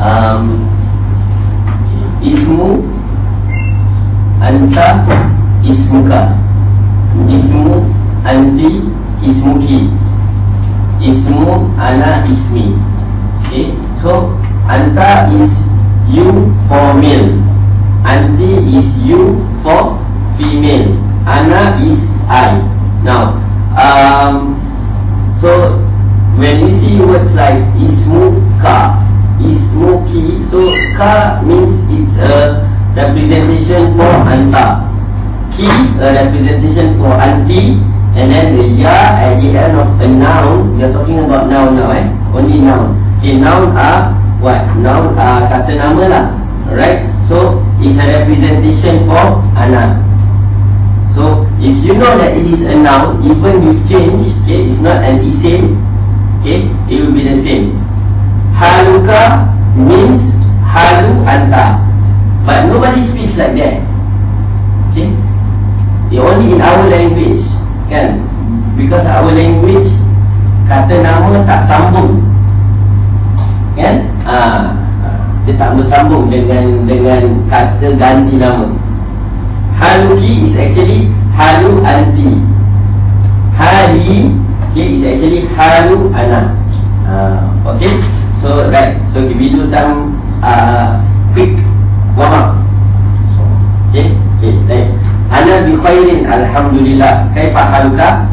um, Ismu? Anta? Ismuka Ismu Anti? Ismuki Ismu Ana Ismi. Okay So Anta is you for male. Anti is you for female. Ana is I. Now um, So When you see words like Ismuka Ismuki So Ka means it's a representation for Anta. Ki a representation for Anti And then the Ya at the end of a noun We are talking about noun now eh? Only noun. Okay noun are what? Noun are kata nama lah. Alright? So it's a representation for Ana. So if you know that it is a noun Even you change Okay it's not an isim Okay It will be the same Haluka means halu anta. But nobody speaks like that. Okay? It only in our language Kan? Because our language Kata nama tak sambung. Kan? Ha, Dia tak bersambung dengan Dengan kata ganti nama. Haluki is actually Halu anti. Hari Okay is actually Halu anak uh, Okay So right, so we do some uh, quick warm up. Okay, okay, baik. Ana bi khairin alhamdulillah. Kaifa haluka?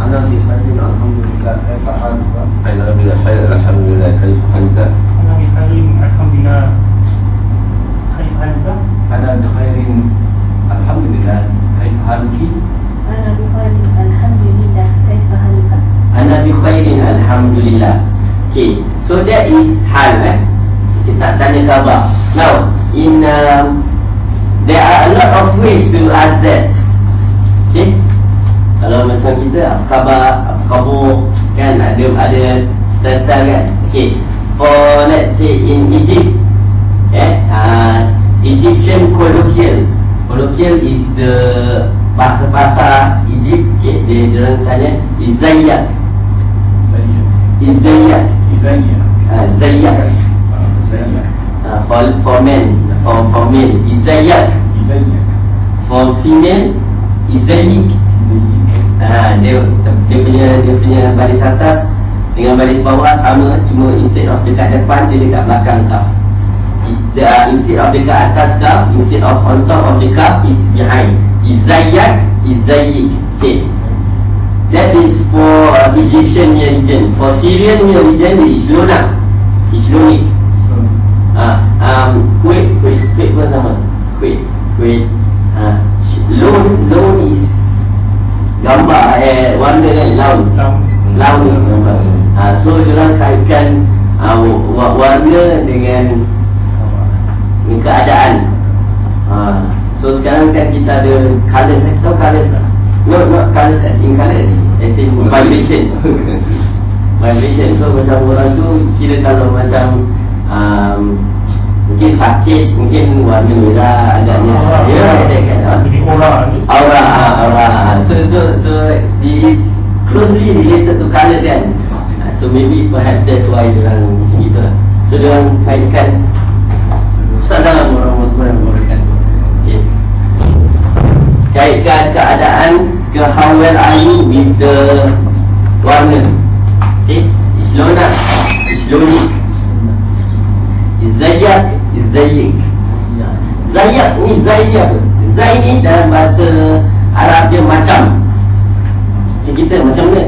Ana bi khairin alhamdulillah. Kaifa haluka? Ana bi khairin alhamdulillah. Kaifa haluka? Ana bi khairin alhamdulillah. Kaifa haluka? Ana bi khairin alhamdulillah. Kaifa haluki? Ana bi khairin alhamdulillah. Kaifa haluka? Ana bi khairin alhamdulillah. Okay, so that is hal eh. Kita tak tanya khabar. Now, in um, there are a lot of ways to ask that. Okay, kalau macam kita khabar, apa khabar, kan ada ada style-style kan. Okay, for let's say in Egypt, eh, uh, Egyptian colloquial. Colloquial is the bahasa-bahasa Egypt. Okay, dia dia orang tanya Izayyak. Izayyak. Zayyak. Izayya. Uh, for for men, for for male, Izayyak. Izayya. For female, Izayyik. Ah, dia dia punya dia punya baris atas dengan baris bawah sama cuma instead of dekat depan dia dekat belakang kaf. The, uh, instead of dekat atas kaf, instead of on top of the kaf is behind. Izayyak, Izayyik. Okay. That is for uh, Egyptian region. For Syrian region dia Islona. Islonik. Ah, um, Kuwait, Kuwait, Kuwait pun sama. Kuwait, Kuwait. Ah, loan, loan is gambar eh warna kan laun. Laun. Laun is gambar. Ah, so dia kaitkan ah, warna dengan keadaan. Ah, so sekarang kan kita ada colours, saya tahu colours lah. No, not colours as in colours, as in vibration. vibration. So macam orang tu kira kalau macam um, mungkin sakit, mungkin warna merah agaknya. Ya, ada kan. ah. Jadi orang ni. Aura, ah, aura. So, so, so it is closely related to colours kan. Ah, So maybe perhaps that's why dia orang macam gitu lah. So dia orang kaitkan Assalamualaikum warahmatullahi wabarakatuh. Kaitkan keadaan kehawal with the warna. Okay. Islona, Islonik. Izayyak, Izayyik. Zayak ni ni apa? Zai ni dalam bahasa Arab dia macam Macam kita macam mana?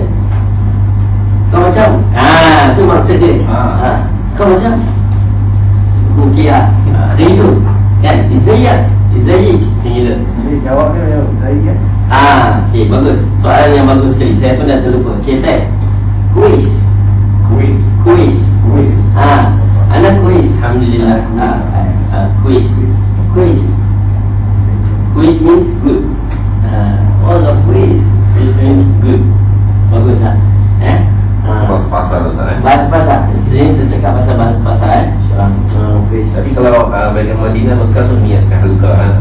Kau macam? Haa, tu maksud dia Ah. ha. Kau macam? Okey lah ha, Dia itu Kan? Izayak Izayik Macam gitu Jadi jawabnya ya Izayya. Ah, okey, bagus. Soalan yang bagus sekali. Saya pun dah terlupa. Okey, Ted. Kuis. Kuis. Kuis. Kuis. Ah, anak kuis. Alhamdulillah. Kuis. Ah, ah, kuis. Kuis. Kuis means good. Ah, all of kuis. Kuis means good. Bagus lah. Eh? Ah. Bahasa pasar Ustaz eh? Pasar. Kita kita cakap pasal bahasa pasar eh. Ah. Tapi kalau uh, bagi Madinah Mekah tu niatkan haluka kan?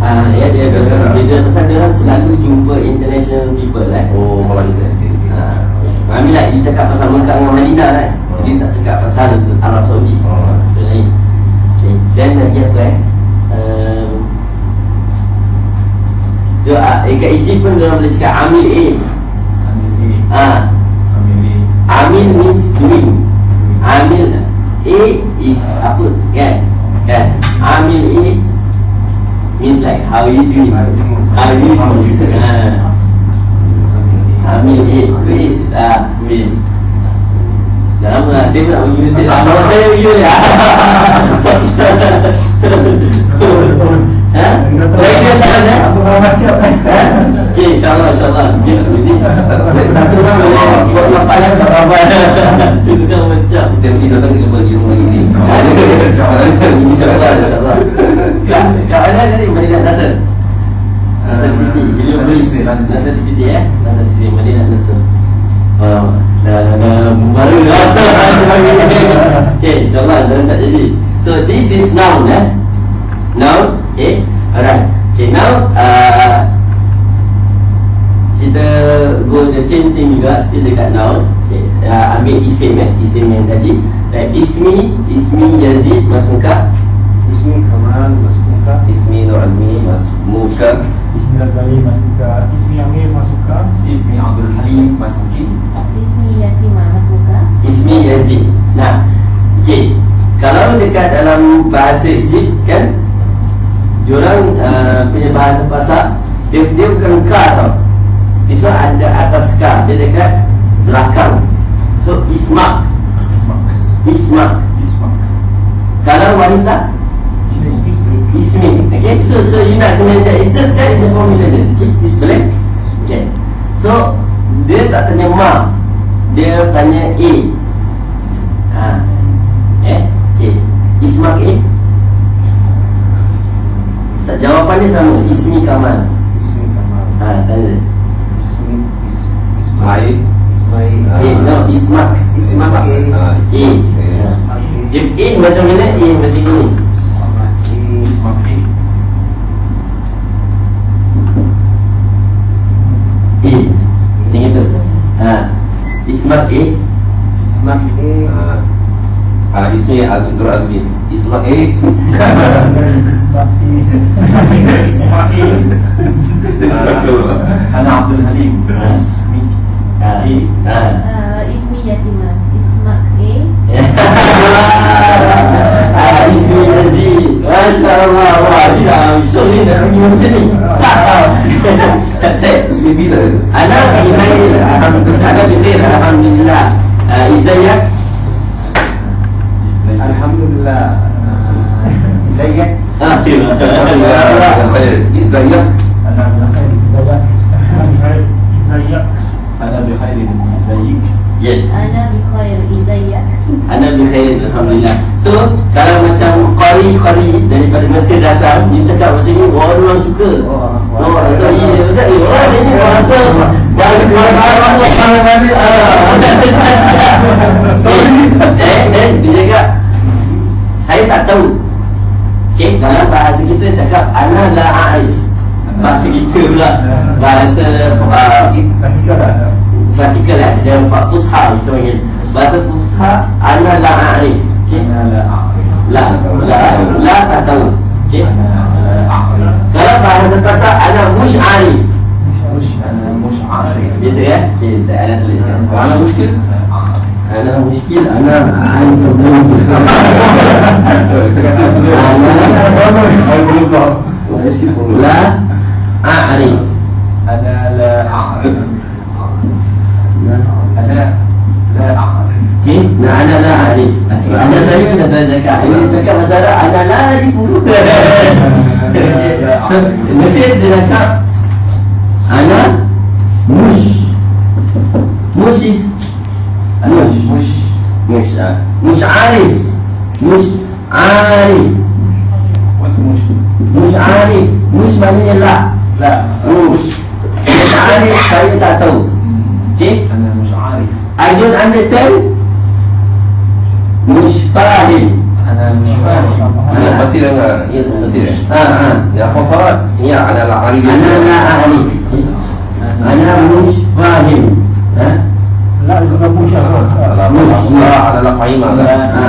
Ah, ya dia Biasa biasa. lah. Dia pasal dia orang selalu jumpa international people eh. Oh, malah juga okay, okay. Ha, Ambil lah dia cakap pasal Mekah dengan Madinah kan Jadi tak cakap pasal Arab Saudi Oh. Sebenarnya lagi apa eh um, doa eh, kat Egypt pun dia boleh cakap amil A Ambil A. ah. Amil means doing. Amil A is apa? Kan? Kan? Amil A means like how you doing how you doing ah. Amil A. Quiz ah quiz Dalam lah, saya pun nak pergi Mesir lah. Kalau saya pergi boleh ah. Ha? Lagi dia tak ada? InsyaAllah, insyaAllah. Dia apa Itu kan macam Kita mesti datang kita pergi rumah ini. InsyaAllah, insyaAllah Kat kat mana tadi? Madinah Nasr Nasr City, Heliopolis Nasr City eh Nasr City, Madinah Nasr Oh, dah dah dah baru lah. okay, insyaAllah dah tak jadi. So this is noun eh. Noun, okay, alright. Okay, now uh, kita go the same thing juga still dekat noun. Uh, ambil isim eh, isim yang tadi. Like ismi, ismi Yazid Masmuka, Ismi Kamal Masmuka. Ismi Nur Azmi Masmuka. Ismi Razali masuk ke Ismi Amir masuk ke Ismi Abdul Halim Masmuki. Ismi Yatimah masuk ke ismi Yazid. Nah, okay. Kalau dekat dalam bahasa Egypt kan, diorang uh, punya bahasa pasar dia dia bukan ka tau. One ada atas ka, dia dekat belakang. So ismak, Ismak. ismak. Ismak. Kalau wanita ismi. Okay, so so you nak kena that itu that is a formula dia. Okay, boleh? Okay. So dia tak tanya ma, dia tanya a. Ha. Eh, okay. Ismak a. Sa- Jawapan dia sama, ismi kamal. Ismi Kamal. Ha, tanya. Ismi Is- Ismail. Eh, no, ismak. Ismak A. A. Ah, Ha. A macam mana? A macam ni. Ismak A. A. Macam itu. Ha. Ismak A. Ismak A. Ah, Ismi Azmi Nur Azmi. Ismak A. Ismail Ana Abdul Halim. Ismi Ha. A. Ha. uh, Ismi Yatimah Ismak A Ah, Ismi Nazi Masya Allah Wah, ni dah Syuk ni dah pergi macam ni Tak Ismi bila? Ana bikhair Alhamdulillah bikhair Alhamdulillah Ah, Izayah Alhamdulillah. Saya Ah, Alhamdulillah. Khair. Izayah. Ana bi khairin. Zaik. Yes Ana bi khair Izayyak Ana bikhair Alhamdulillah. So Kalau macam Qari-Qari Daripada Mesir datang Dia cakap macam ni Orang orang suka. Oh, Oh, so iya. Ustaz ni Orang ni bahasa Bahasa Sorry. Eh, eh Dia cakap Saya tak tahu. Okay, dalam bahasa kita cakap Ana la a'rif. Bahasa kita pula. Bahasa uh, Klasikal lah Dia fusha kita panggil Bahasa fusha Ana la a'rif. Okay Ana la. La tak tahu. Okay Ana a'rif. Kalau bahasa kasar Ana mush'ari. Ana. Gitu ya? Okay, tak ada tuliskan Ana muskil? Ana muskil Ana Ana La a'rif. Ana la a'rif. Ana la a'rif. Okay, nah, ana la a'rif Ana saya pun dah cakap Ini cakap masalah Ana la a'rif Mesti dia cakap Ana Mush Mush is Mush Mush. Mush ah. Mush arif Mush arif What's mush? Mush arif Mush maknanya la La. Mush Mush arif saya tak tahu Okay Ana mush'arif. I don't understand Mush fahim Ana mush'arif. Ini Mesir enggak? Ini Mesir ya? Ha ha Ya, Fasarat. Ini ada lah Arif. Ana la arif Ana mush fahim Ha La juga Musya Ala Allah adalah Fahimah kan? Ha.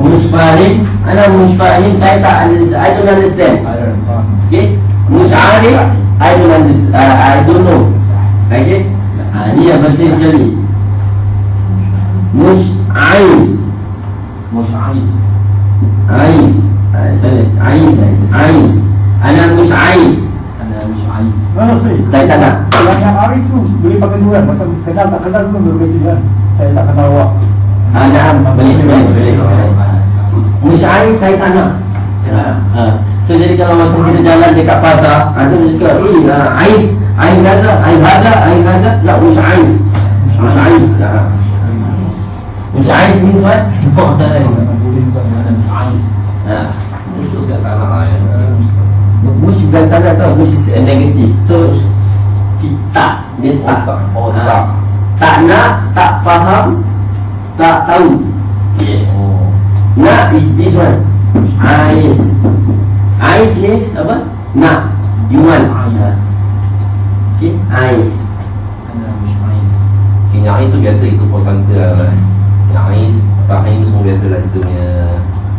Musfahim Ana musfahim Saya tak under- I don't understand I understand. Okay Mus'arif I don't understand uh, I don't know Okay ha, Ni yang penting sekali Mus'aiz Mush'aiz. Aiz Ah, Sorry Aiz Aiz Ana mus'aiz Mush'aiz. Mana sih? Saya tak nak Yang yang tu boleh pakai dua kan? Macam kenal tak kenal pun boleh pakai kan? Saya tak kenal awak. Ana boleh boleh boleh Mus'aiz saya tak nak Ha. So jadi kalau masa kita jalan dekat pasar, ada dia cakap, "Eh, uh, ais hada, ais hada, ais hada." La ush ais. Ush ais. Ha. Ush ais means what? Mush'aiz. Ha. Saya tak nak lah ya. Mush bukan tak nak tau, mush is a negative. So tak, dia tak. Oh, Ha. tak. Tak nak, tak faham, tak tahu. Yes. Oh. Nak is this one. Ais. Ais means apa? Nak. You want. Ais. Okay, ais. Okay, yang Ais tu biasa itu posangka lah. Yang Ais, Rahim semua biasa lah kita punya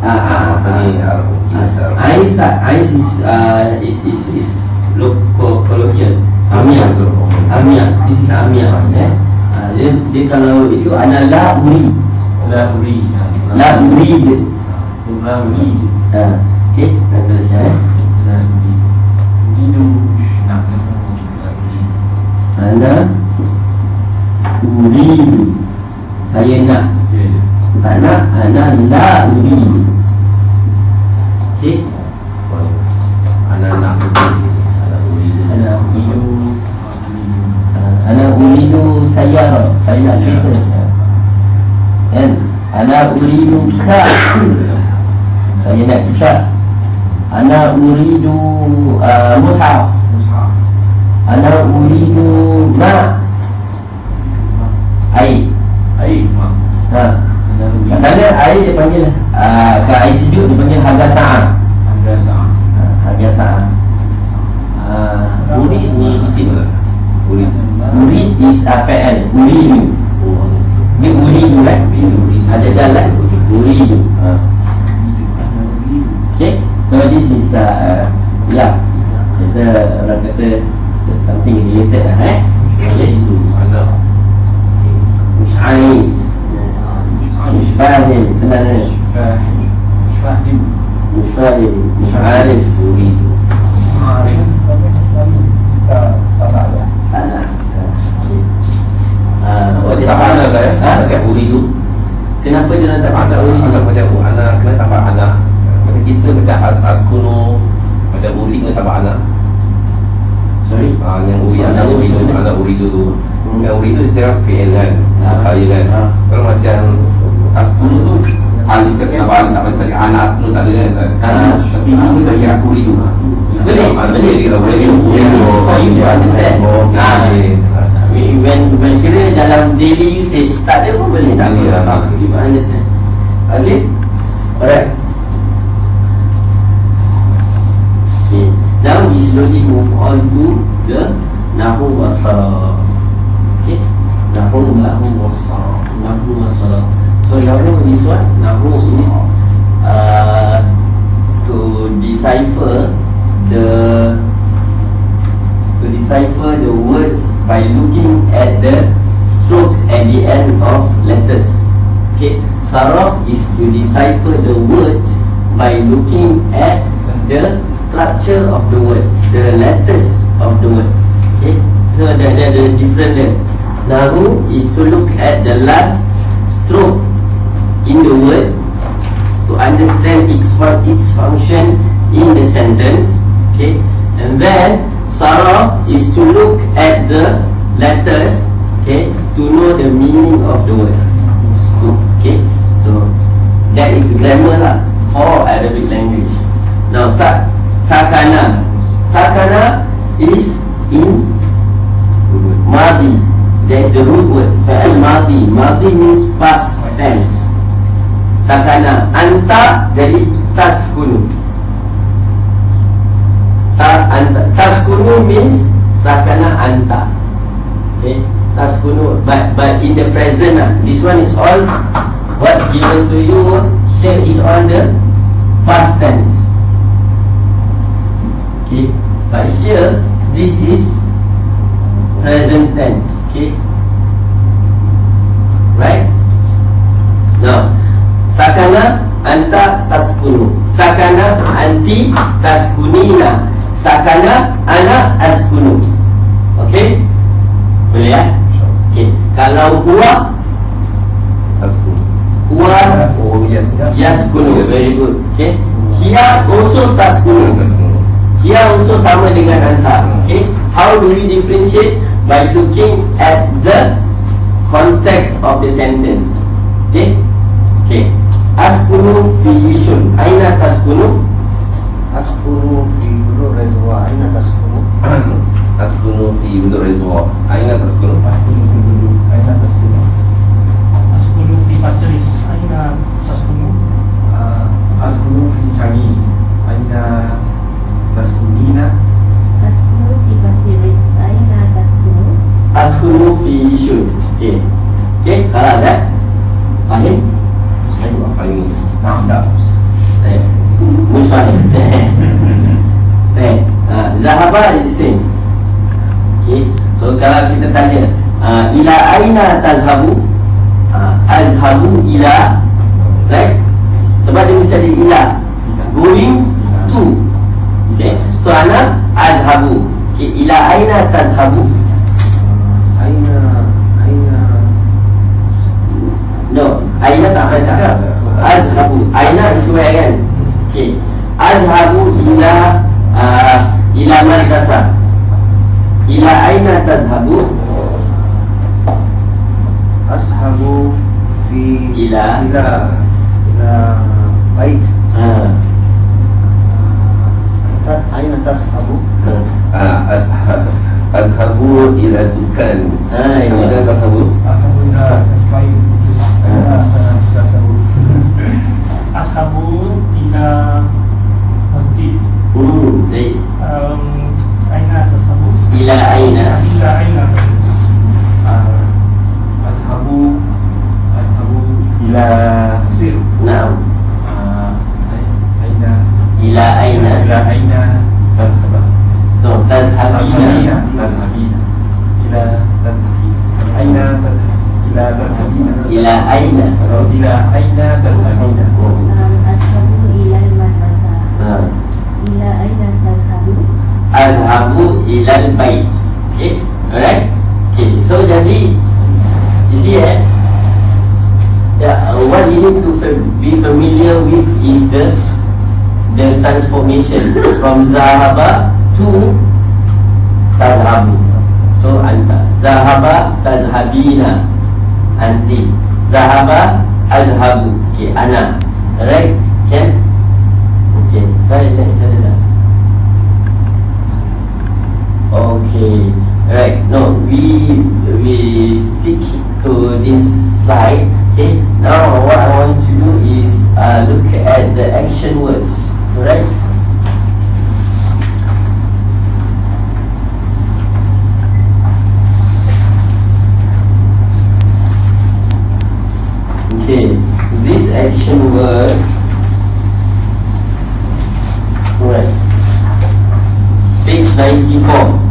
Ah, ah, apa ah, ni, Arab mungkin. ah. Ais tak? Ais is uh, is is is local colloquial. Amia. Amia. This is Amia. Eh? Ah, dia dia kalau itu ana la uri. La uri. La uri. La uri. Ah, okay, nanti saya. Eh? La uri. Uridu. Nak. Ana uridu. Saya nak. Tak nak, ana la uridu. Okay? Anak nak. Ana Uridu. Ah, Ana uridu sayyara. Saya nak Ya. kereta. Kan? Ana uridu kitab. Saya nak kitab. Ana uridu uh, mushaf. Ana uridu ma. Air. Air. Ma. Ha. Masalah air dia panggil uh, ke air sejuk dia panggil harga sa'ah. Harga sa'ah. Ha, harga sa'ah. Uh, urid ni isim. Uri. Urid is uh, fa'al. Uridu. Dia uridu kan? Ada dalam. Uridu. Ha. Okay. So this is uh, yeah. Kita orang kata something related lah eh. Okay. Itu. Mushfahim. Mushfahim. Musharif. Tak nak. Tak nak. Dia tak pandang saya. Ha? Dekat uri tu. Kenapa dia nak tak pakai uri Anak tu? macam anak kena tambah anak. Macam kita macam as- askuno macam uri kena tambah anak. Sorry. Ah, yang uri anak dia uri anak uri tu. Hmm. Yang uri tu secara PL kan. Ah. Saya kan. Ah. Kalau macam askuno tu Alis kat tambah tak bagi anak askuno tak ada kan. Ah. Tapi ini dah kira uri tu. Boleh, Mana boleh. dia boleh. Boleh. Is for you understand. Oh, Ah. We- When when kira dalam daily usage tak ada pun boleh tak Boleh, apa. tak. You understand? Okay. Alright. Okay. Slowly move on to the Nahu Wasara. Okay. Nahu Nahu Wasara. Nahu Wasara. So Nahu is what? Nahu is uh, to decipher the to decipher the words by looking at the strokes at the end of letters. Okay, saraf is to decipher the word by looking at the structure of the word, the letters of the word. Okay, so there there the different there. Nahu is to look at the last stroke in the word to understand its its function in the sentence. Okay, and then saraf is to look at the letters. Okay, to know the meaning of the word. Okay, so that is grammar lah for Arabic language. Now, sa sakana, sakana is in madi. That is the root word. Fa'al madi. Madi means past tense. Sakana Anta jadi taskunu Ta, anta, Taskunu means Sakana anta Okay Taskunu But but in the present lah This one is all What given to you here is on the past tense. Okay, but here this is present tense. Okay, right? Now, sakana anta taskunu, sakana anti taskunina, sakana ana askunu. Okay, boleh ya? Okay, kalau huwa Tasku. huwa Oh yes. yaskunu, very good. Okay, here also taskunu. Here also sama dengan anta. Okay, how do we differentiate? By looking at the context of the sentence. Okay, okay. Askunu fi yishun. Aina taskunu? Askunu fi dulu rezwa Aina taskunu Taskunu fi bentuk reservoir. Aina taskunu? Askunu dulu, aina taskunu. Askunu di Pasir Ris. Aina Askunu. Askunu fi Changi Aina Taskunina Taskunu di Basiris. Aina taskunu? Askunu fi yishun. Okay, okay. Kalau ada, fahim? Ayo apa ini? Nah, tak Eh, Musfahim. Eh, ah, Zahaba is the same. Okay, so kalau kita tanya, ah, ila aina tazhabu? Ah, azhabu ila, right? Sebab dia mesti ada ila. Going to. Okay, so ana azhabu. Okay, ila aina tazhabu? Aina Aina No, aina tak payah cakap. Azhabu. Aina is where kan? Okay. Azhabu ila uh, ila madrasah. Ila aina tazhabu? Ashabu Fi Ila. Ila Ila Bait Ha. Ta- Aina tashabu Ah, ashab. Azhabu ila dukan. Ah, ya. Ila tashabu. Alhamdulillah, Ismail. Aina Hmm, baik. Um, Aina Asabu. Ila aina? Ila Aina. Azhabu Azhabu Ila Mesir Naam. Ah, Aina Ila aina? Ila Aina No, tazhabina. Tazhabina Ila Tazhabina Aina Tazhabina Ila Tazhabina Ila aina? Ila Aina Tazhabina Um, Ashabu ila madrasah. Ha. Ila aina tazhabu? Azhabu ila bait. Okay, alright. Okay, so jadi you see eh yeah, what you need to be familiar with is the the transformation from zahaba to tazhabu. So anta zahaba tazhabina anti zahaba azhabu. Okay, ana. Alright, can? Okay, right next right. No, we we stick to this slide. Okay. Now what I want to do is uh, look at the action words. Right. Okay. This action word. Right. Page 94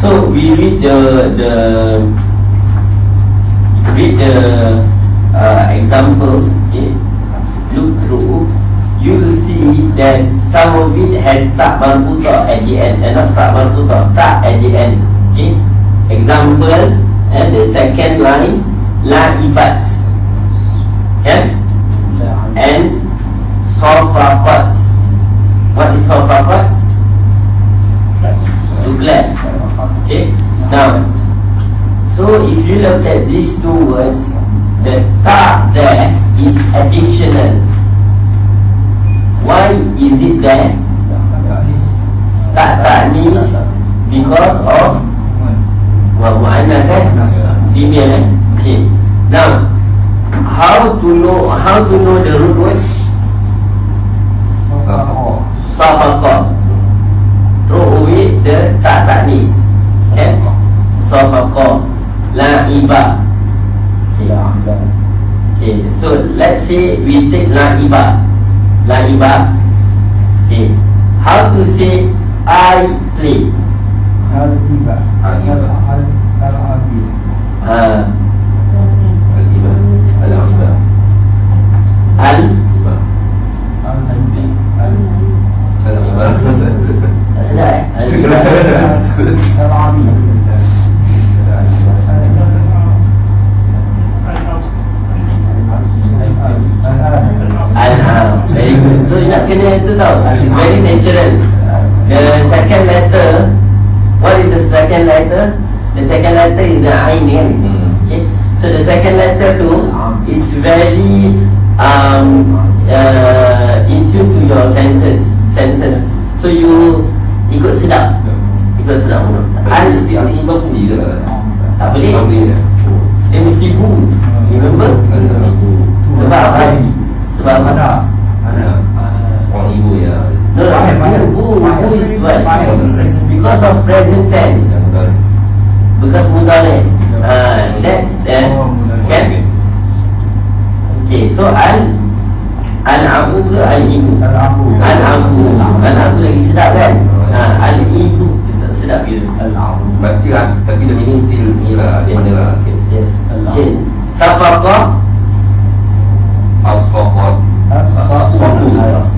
So we read the the read the uh, examples okay? Look through. You will see that some of it has tak marbuta at the end. And not tak marbuta tak at the end okay? Example and the second line la ibat kan and sofaqat what is sofaqat to glad okay now so if you look at these two words the ta there is additional why is it there tak taknis because of wa muannas eh female eh okay now how to know how to know the root word? Safa. Safaqa. Throw away the tak taknis. Okay? Safaqa. La'iba. Okay. okay. So let's say we take la'iba. La'iba. Okay. How to say I play? Al-iba. Hal al-abi. Uh, Al-iba. Al-iba. al Iba. Al-abi. Al-iba. tak sedap eh? Al Al-abi. Al Very good. So you nak kena itu tau. It's very natural. The second letter, what is the second letter? The second letter is the Ain kan? Hmm. Okay. So the second letter tu, it's very um, uh, in tune to your senses. Senses. So you ikut sedap. Ikut sedap pun. Al mesti al-iba bunyi ke? tak boleh. Tak boleh. Dia mesti bu. Remember? Al-iba. Sebab apa? Sebab apa? Mana? Ada. Orang ibu no, bu, bu is what? Because of present tense. Bekas mudare. Ah, that that kan? Okay, so al al abu ke al ibu? Al-abu. Al abu. Al abu lagi sedap kan? Ah, al ibu sedap ya. Al-abu. Pasti lah. Tapi the meaning still ni lah. Mana lah. Okay. Yes. Okay. Safaqa Asfaqat. Al-abu.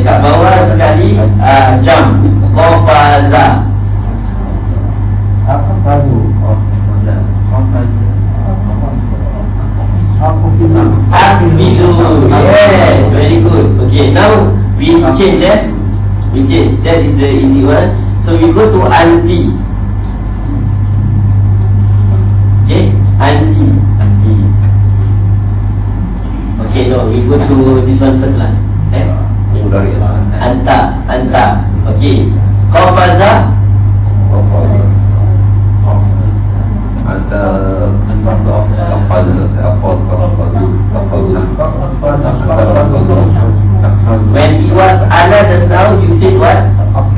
Dekat bawah sekali uh, Jam. Kofaza Apa baru? Itu? Akbizu Yes Very good. Okay now We change eh? We change. That is the easy one. So we go to anti Okay Anti Okay no We go to this one first lah Eh Ini mudari lah. Anta Anta Okay Qafaza Anta Tafal When it was Ana just now You said what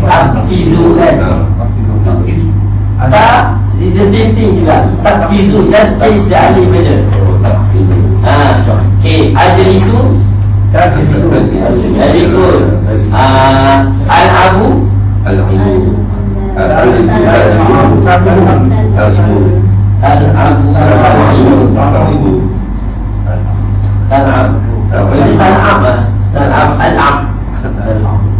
Akfizu kan Tak It's the same thing juga Takfizu Just change the alif saja Ah, Okay Ajlisu Very good Ah, Al-Abu Al-Ibu Al-Ibu Al-Ibu Al-Abu Al-Abu Al-Ibu Tan'am Ini Tan'am lah Tan'am Al-Am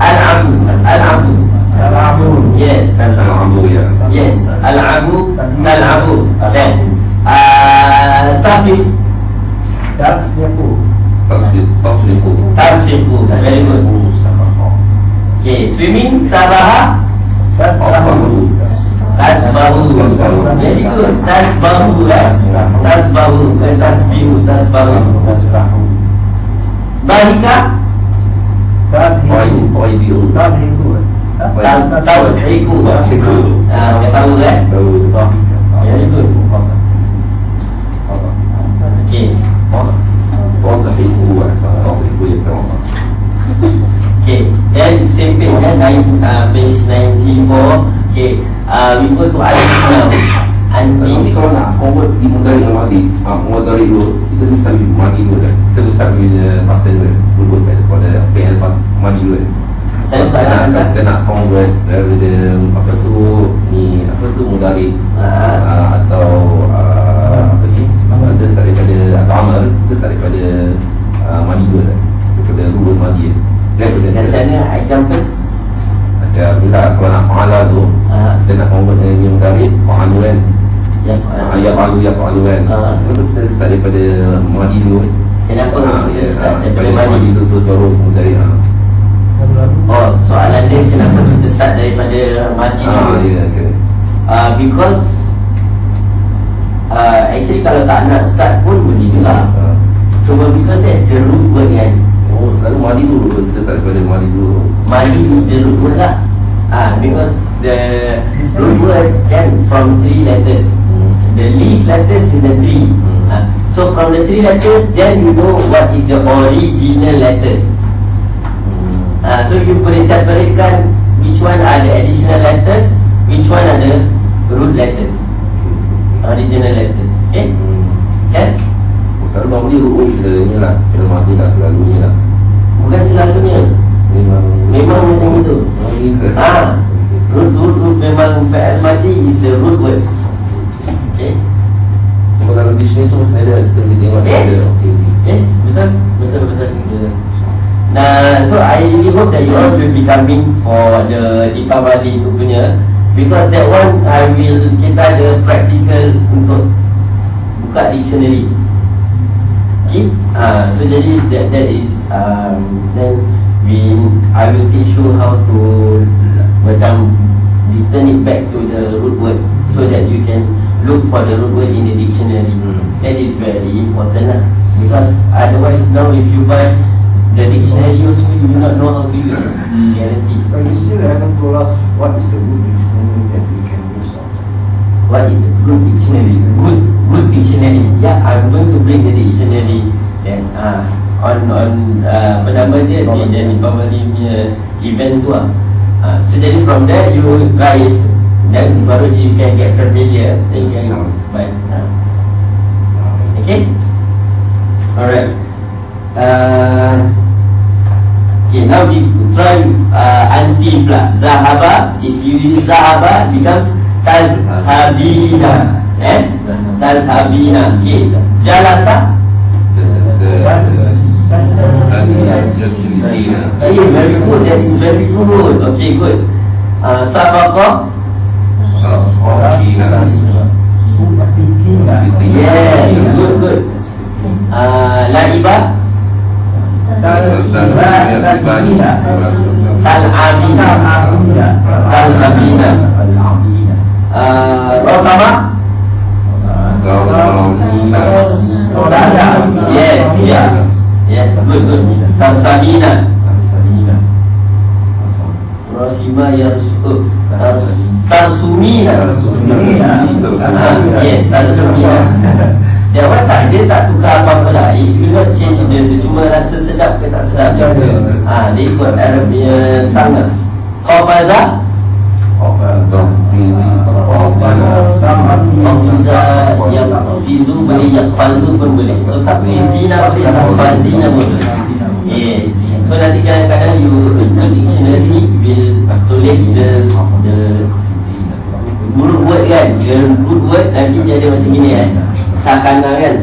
Al-Abu Al-Abu Al-abu. Yes Al-Ibu ya Yes Al-Abu Al-Abu Then uh, Safi Tasbihu. Tasbihu Tasfiku Very good Okay Swimming Sabaha Tasbahu. Tasbahu. Very good Tasbahu kan Tasbahu. Eh, Tasbihu Tasbahu. Tasbahu. Bahika Waidu Waidu Tadhiku. Tawhiku Tawhiku. Ah, Kau tahu kan Very good Okay Tasbihu Tasbihu ya Allah Okay, then same page kan, nine, uh, page 94 Okay, uh, we go to now Nanti Anti kalau nak convert di mudari dengan madi ah, Mudari dulu Kita mesti start with madi dulu kan Kita mesti start with the past tense kan Dulu kan Pada PL madi dulu kan Kita mana nak, kan? kita nak convert daripada Apa tu Ni Apa tu mudari Ah. ah, Atau ah, Apa ni? Kita start daripada Atau amal Kita start daripada ah, dulu kan Daripada rule madi kan Daripada Kat sana, example Macam bila Kalau nak pahala tu Ah. Kita nak convert dengan ni mudari Pahala kan Ya, Ah, Ya palu ya kan Ah. Itu kita start daripada Madi dulu Kenapa Ah, kita ya, start ah, daripada mandi? itu terus baru dari ah. Oh, soalan dia kenapa kita start daripada mandi Ah, dulu? ya, okay. Uh, because uh, actually kalau tak nak start pun boleh juga. Ah. Cuma because that's the root word kan. Oh, selalu mandi dulu kita start daripada mandi dulu. Mandi is the root word lah. Ah, because the root word can from three letters. Hmm. The least letters in the three. Hmm. Ah, so from the three letters, then you know what is the original letter. Hmm. Ah, so you boleh separatekan which one are the additional letters, which one are the root letters, original letters. Okay? Kan? Kalau mandi dulu sebenarnya lah. Kalau mandi tak selalunya lah. Bukan selalunya. Memang Memang macam itu. Ah, root root root memang fi'al madi is the root word. Okay? Cuma kalau dictionary semua saya ada kita mesti tengok Yes. ada. Okey okey. Yes, betul, betul, betul, betul. Nah, so I really hope that you all will be coming for the Deepavali itu punya because that one I will kita ada practical untuk buka dictionary. Okay, ah, so jadi that that is um, then we I will teach you how to macam return it back to the root word so that you can look for the root word in the dictionary. Hmm. That is very important lah because otherwise now if you buy the dictionary also you will not know how to use. Guarantee. But you still haven't told us what is the good dictionary that we can use. now. What is the good dictionary? Good good dictionary. Yeah, I'm going to bring the dictionary then ah on on uh, apa nama dia di jadi Pamali punya event tu ah. Ah, so jadi from there you try it then baru you can get familiar then you can buy. Ah. Okay? Alright. Uh, okay, now we try uh, anti pula. Zahaba, if you use Zahaba, becomes Tazhabina. Eh? Tazhabina. Okay. Jalasa. Hey, very good. That is very good. Okay, good. Uh, Safaqa. Yes, good, good. Uh, Laiba. Tal'abina. Tal'abina. Rosama. Yes, yeah. Yes, good, good. Tarsabina. Rosima Yarsu. Tarsumina. Ah, yes, Tarsumina. Dia orang tak, dia tak tukar apa-apa lah. If you not change dia, dia cuma rasa sedap ke tak sedap je Ah, Dia ikut Arab punya tang lah Khafaza Boleh, yang Fazu pun boleh. So tak Fizina boleh, tak Fazina pun boleh. Yes. So nanti kadang-kadang you ikut dictionary will tulis the the root word kan. The root word nanti dia ada macam gini kan. Sakana kan.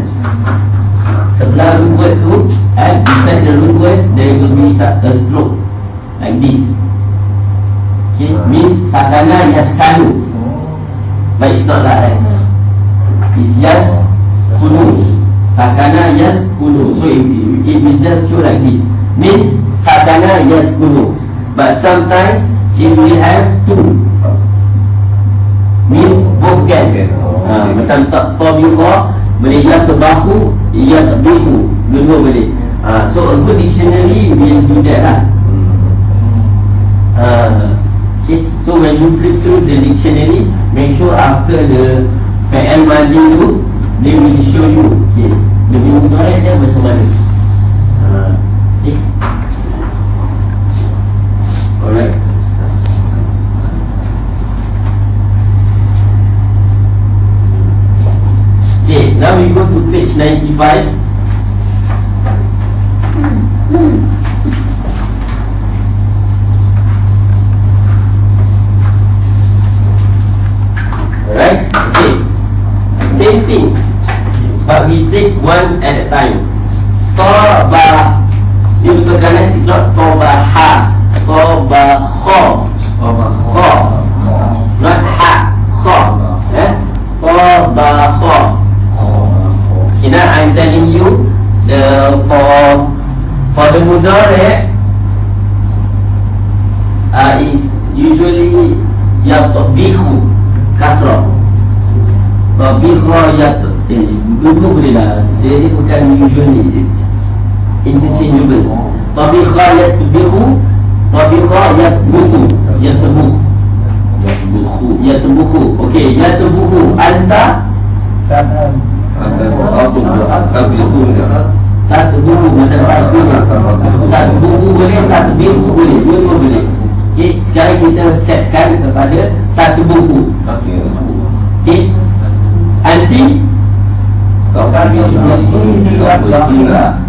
Sebelah root word tu eh, Beside the root word There will be a stroke. Like this. Okay? Means sakana yaskanu But it's not lah eh. It's just kunu Sakana yas kunu So it, it, it will just show like this. Means sakana yas kunu But sometimes it will have two. Means both can ha, Macam tak for before Boleh ya ke bahu Ya ke bihu. Dua-dua boleh. Ha, So a good dictionary will do that lah. Ha, okay. So when you flip through the dictionary Make sure after the PL madi tu They will show you okay, Lebih mudah dia macam mana ha, okay. Alright. Okay, now we go to page 95 Alright, okay. Same thing But we take one at a time. Toba, Ini betul kan eh? It's not Tawbaha toba Tawbaha Not ha. Kho eh? Tawbaha Okay now I'm telling you The For For the mudar eh? Uh, Is usually Yatobihu Kasra Tawbihu Yatobihu eh, Dua boleh lah. Dia ni bukan usually It's interchangeable. Tabiha yatbihu Tabiha yatbuhu Yatbuh Yatbuhu Yatbuhu. Okey Yatbuhu. Anta? Dan um, Atau Atau Tatbuhu Macam pasku ni Tatbuhu boleh Tatbihu boleh Dua-dua boleh. Okey Sekarang kita setkan kepada Tatbuhu Okey. Anti Kau Kami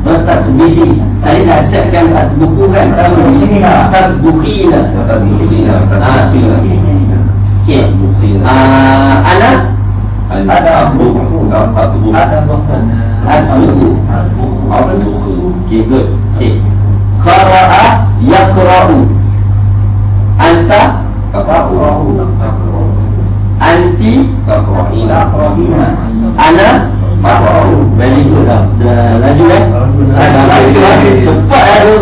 Tak bihi Saya dah siapkan tak buku kan? Tak buhi lah Tak buhi lah. Ah, Okey Ah, Anak Ada buku. Ada buku. Ada bahkan Ada buku. Ada buku. Okey good. Okey. Qara'a Yaqra'u. Anta? Kata aku Anti? Takra'ina Ana Very good lah. Dah laju eh? Dah laju lah Cepat lah tu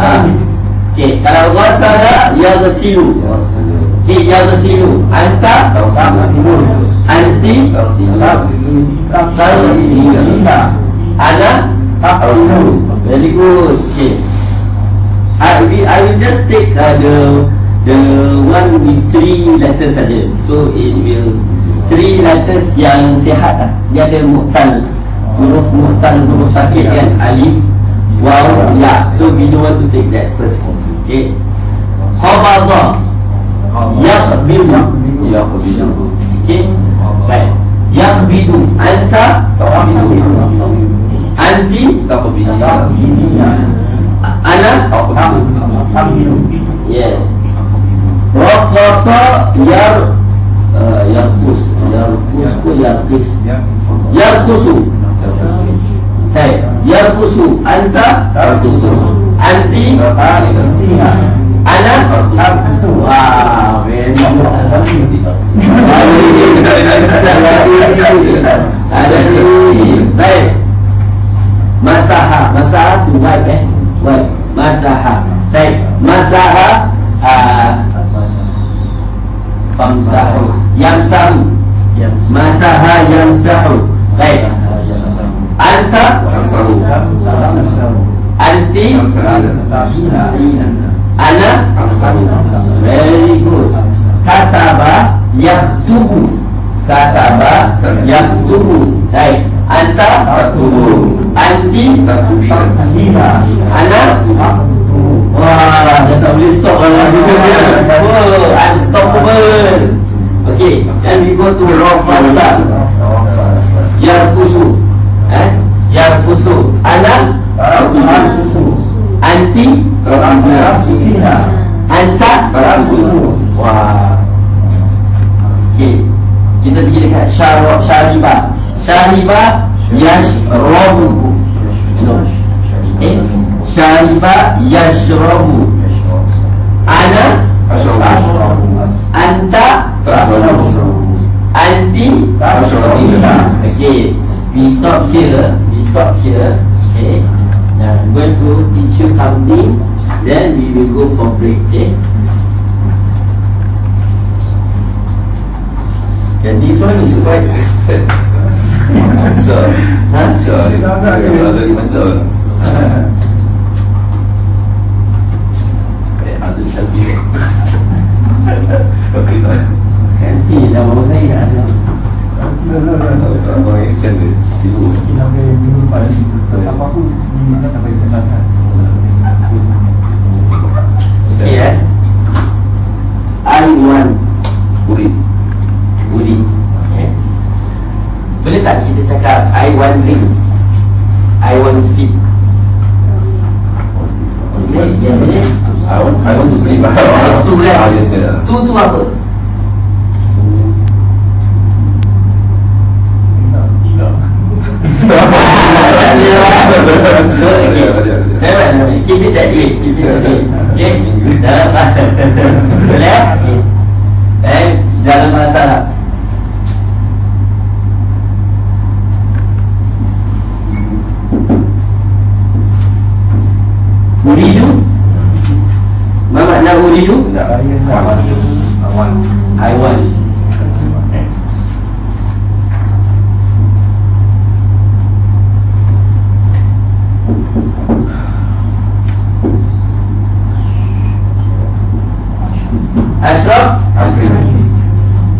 Ah. Okey, kalau ghasala yaghsilu. Okey, yaghsilu. Anta? Anti? Ana Very good. Okey. I will, I will just take uh, the the one with three letters saja. So it will three letters yang sihat lah. Dia ada muhtal huruf muhtal huruf sakit kan alif waw ya. So we don't want to take that first. Okay. Qabada yaqbidu. Yaqbidu Okay. Baik. Yaqbidu anta anti Taqbidu ana Yes. Raqasa yar uh, ku yarqis yarqusu. Hai, yarqusu anta Yarqusu anti ana good. Ada ni. Baik. Masaha, masaha tu wipe eh. Wipe. Masaha. Baik. Masaha ah famsahu. Yamsahu. Masaha yamsahu. Baik. Anta? Anti? Ana? Very good. Kataba yaktubu. Kataba yaktubu. Baik. Anta? Taktubu anti? Taktubikan ana? Wah, dah tak boleh stop lah. Unstoppable. Okay, then we go to pasta. Yarfusu. Eh? Yarfusu. Ana anti anta Wah. Okay. Kita pergi dekat syarab syariba. Syariba yashrabu. No. Eh? Syariba yashrabu. Ana anta anti Okay. We stop here. We stop here. Okay. Now I'm going to teach you something. Then we will go for break. Okay. And this one is quite Sure Huh? Sure Ada di macam Fancy dah bawa saya dah ada. Dia Apa pun sampai want Uri. Budi okay. Boleh tak kita cakap I want drink I want sleep. Biasanya? I want, to sleep. Tu kan? Ah, yes, yes. Tu tu apa So, okay. Never, keep it that way. Keep it that way. Okay? Dalam Boleh? Okay. Eh, dalam masalah. Uridu? Ma makna Ana uridu Tak. Saya nak Wan. Awan. I want Ashraf I drink.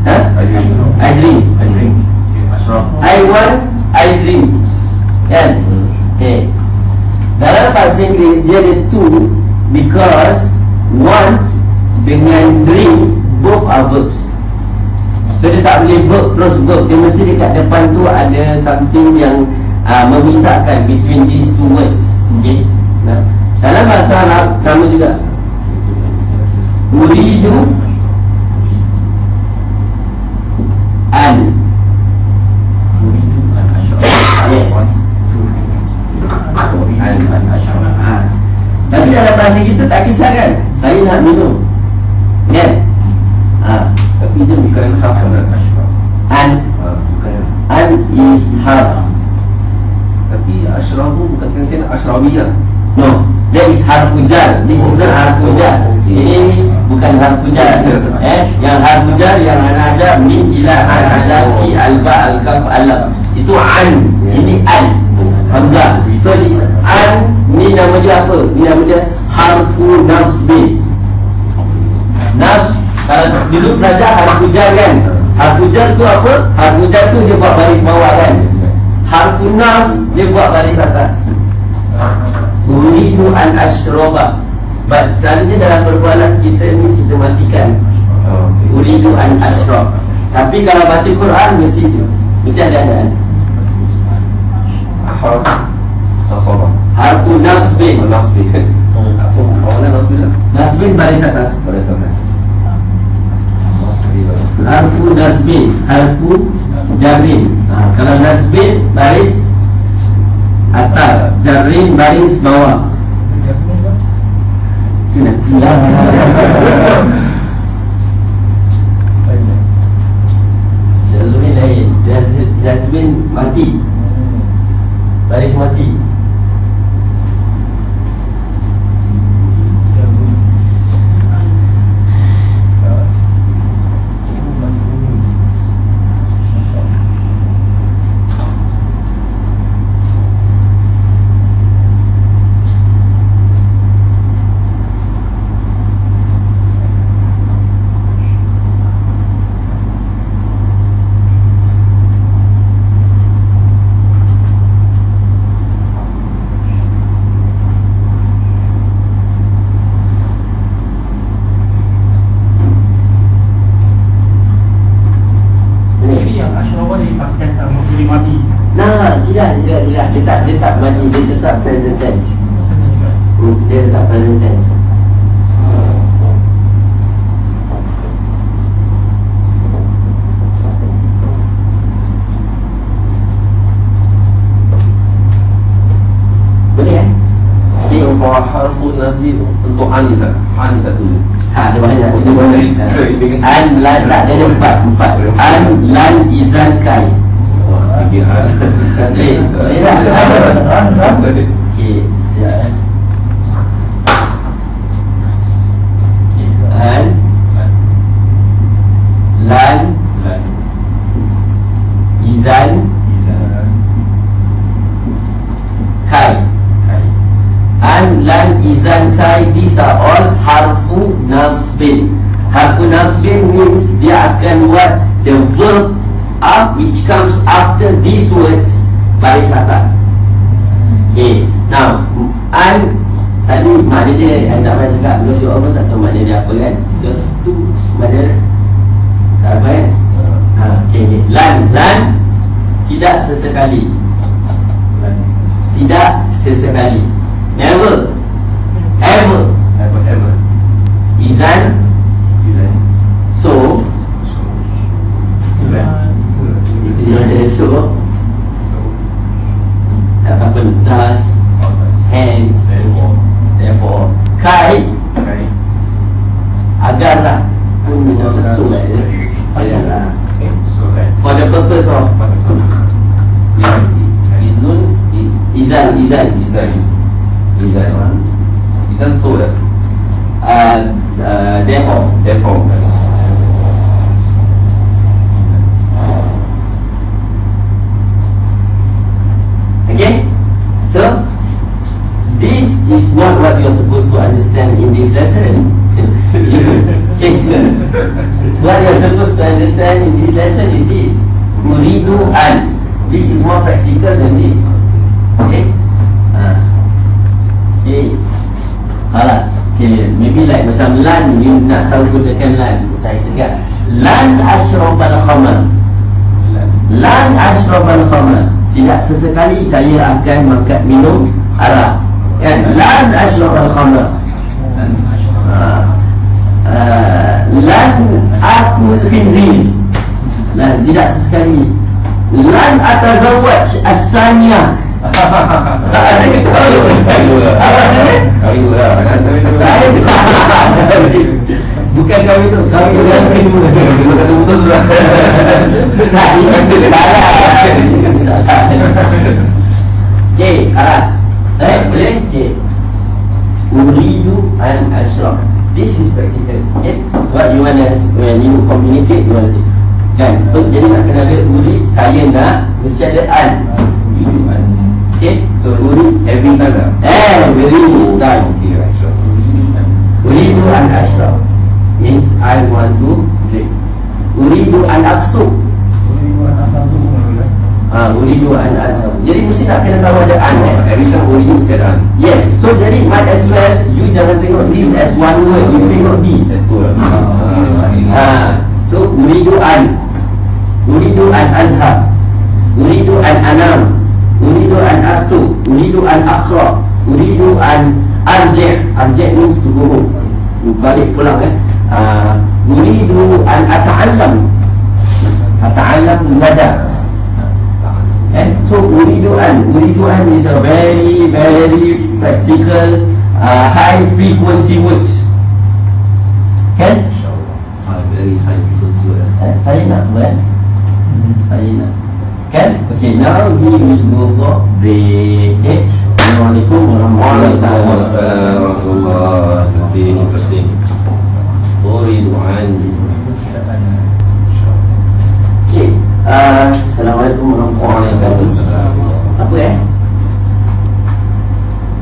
Huh? I drink. I. Ashraf. I want I drink Kan Okay Dalam bahasa Inggeris dia ada two Because Want Dengan drink Both are verbs So dia tak boleh verb plus verb Dia mesti dekat depan tu ada something yang uh, Memisahkan between these two words Okay nah. Dalam bahasa Arab sama juga Uridu An. Yes. Ha. Tapi dalam bahasa kita tak kisah kan Saya nak minum. Kan? Ha. Tapi dia bukan kan? An. Ah, bukan. An is harf Tapi Ashraf tu bukan kena Ashrafiyah. No. That is harfu jar This is not harfu jar Ini bukan harfu jar eh? Yang harfu jar yang ana ajar Min ila an ala ki alba al-kaf alam. Itu an. Ini an. Hamzah. So an Ni nama dia apa? Ni nama dia harfu nasbin Nas Kalau dulu belajar harfu jar kan? Harfu jar tu apa? Harfu jar tu dia buat baris bawah kan? Harfu nas Dia buat baris atas. Uridu an ashroba But selalunya dalam perbualan kita ni kita matikan. Okey. Uridu an ashrob Tapi kalau baca Quran mesti Mesti ada Harf. Sasabah. Harfu nasbin. Nasbi. Apa? Mana Nasbi lah? Nasbin baris atas. Pada atas eh. Harfu nasbin. Harfu jarin ha, Kalau nasbin baris atas. Jarin baris bawah Itu nanti lah Jasmin lain. Jas- Jasmin mati. Baris mati Jadi yang Ashrafah dipastikan tak menjadi mati Nah, tidak, tidak, tidak Dia tak, dia tak mati, dia tetap present tense Maksudnya juga Hmm, Dia tetap present tense Boleh eh? Okey. So for harfu nasbi an. Ha, banyak banyak. lan, tak, dia ada empat Empat. An, lan, izan, kai. Tiga? An, an. Okey, sekejap eh. Okey, An Lan. Izan Kai An, Lan, Izan, Kai These all harfu nasbin. Harfu nasbin means Dia akan buat the verb up Which comes after these words Baris atas. Okay, now An Tadi makna dia Yang tak payah cakap Because you all tak tahu makna dia apa kan? Just tu Makna dia Tak apa kan? Ha, Okay, okay Lan, lan Tidak sesekali. Tidak sesekali. Never Izan Izan. So So. Itu dia ada so So. Ataupun thus All right. Hence Therefore. Kai. Agarlah Pun macam so lah ya Agarlah. So that. For the purpose of Izun Izan Izan uh, therefore Therefore Okay? So, this is not what you're supposed to understand in this lesson. what you're supposed to understand in this lesson is this. Uridu an. This is more practical than this. Okay? Uh, okay. Halas. Okay, maybe like macam lan, you nak tahu gunakan lan. Saya tegak. Lan ashrabal khamar. Lan ashrabal khamar. Tidak sesekali saya akan makan minum arak. Kan? Lan ashrabal khamar. Ah. Ah, Lan aku khinzir. Lan tidak sesekali. Lan atazawwaj as-saniyah. Tak ada kata Kali dua lah dua lah Kan Bukan kahwin tu Kahwin tu yang kedua Dua kata betul tu lah Tak, ini salah Okey, Aras Eh, boleh? Okey Uridu an ashraf This is practical Okay What you want to When you communicate You want to say Kan So jadi nak kena ada Urid Saya nak Mesti ada an So every time. Eh, very good time. Okay right sure. Uridu an ashraf Means I want to drink. Uridu an aktub Ah, uridu an ashraf Jadi mesti nak kena tahu ada an eh? Every time uridu mesti ada Yes, so jadi might as well You jangan tengok this as one word You tengok this That's two lah Ah, So uridu an. Uridu an azhar. Uridu an anam Uridu an aktub Uridu an akra Uridu an arji' Arji' means to go home balik pulang eh Ah, Uridu an ata'allam Ata'allam belajar Eh, so uridu an, uridu an is a very very practical, uh, high frequency words. Kan? Very high frequency word Eh, saya nak buat. Saya nak. Kan? Okay, now we will go for break. Okay. Assalamualaikum warahmatullahi wabarakatuh. Testing, testing Uridu an Okay. Uh, Assalamualaikum warahmatullahi wabarakatuh. Apa eh?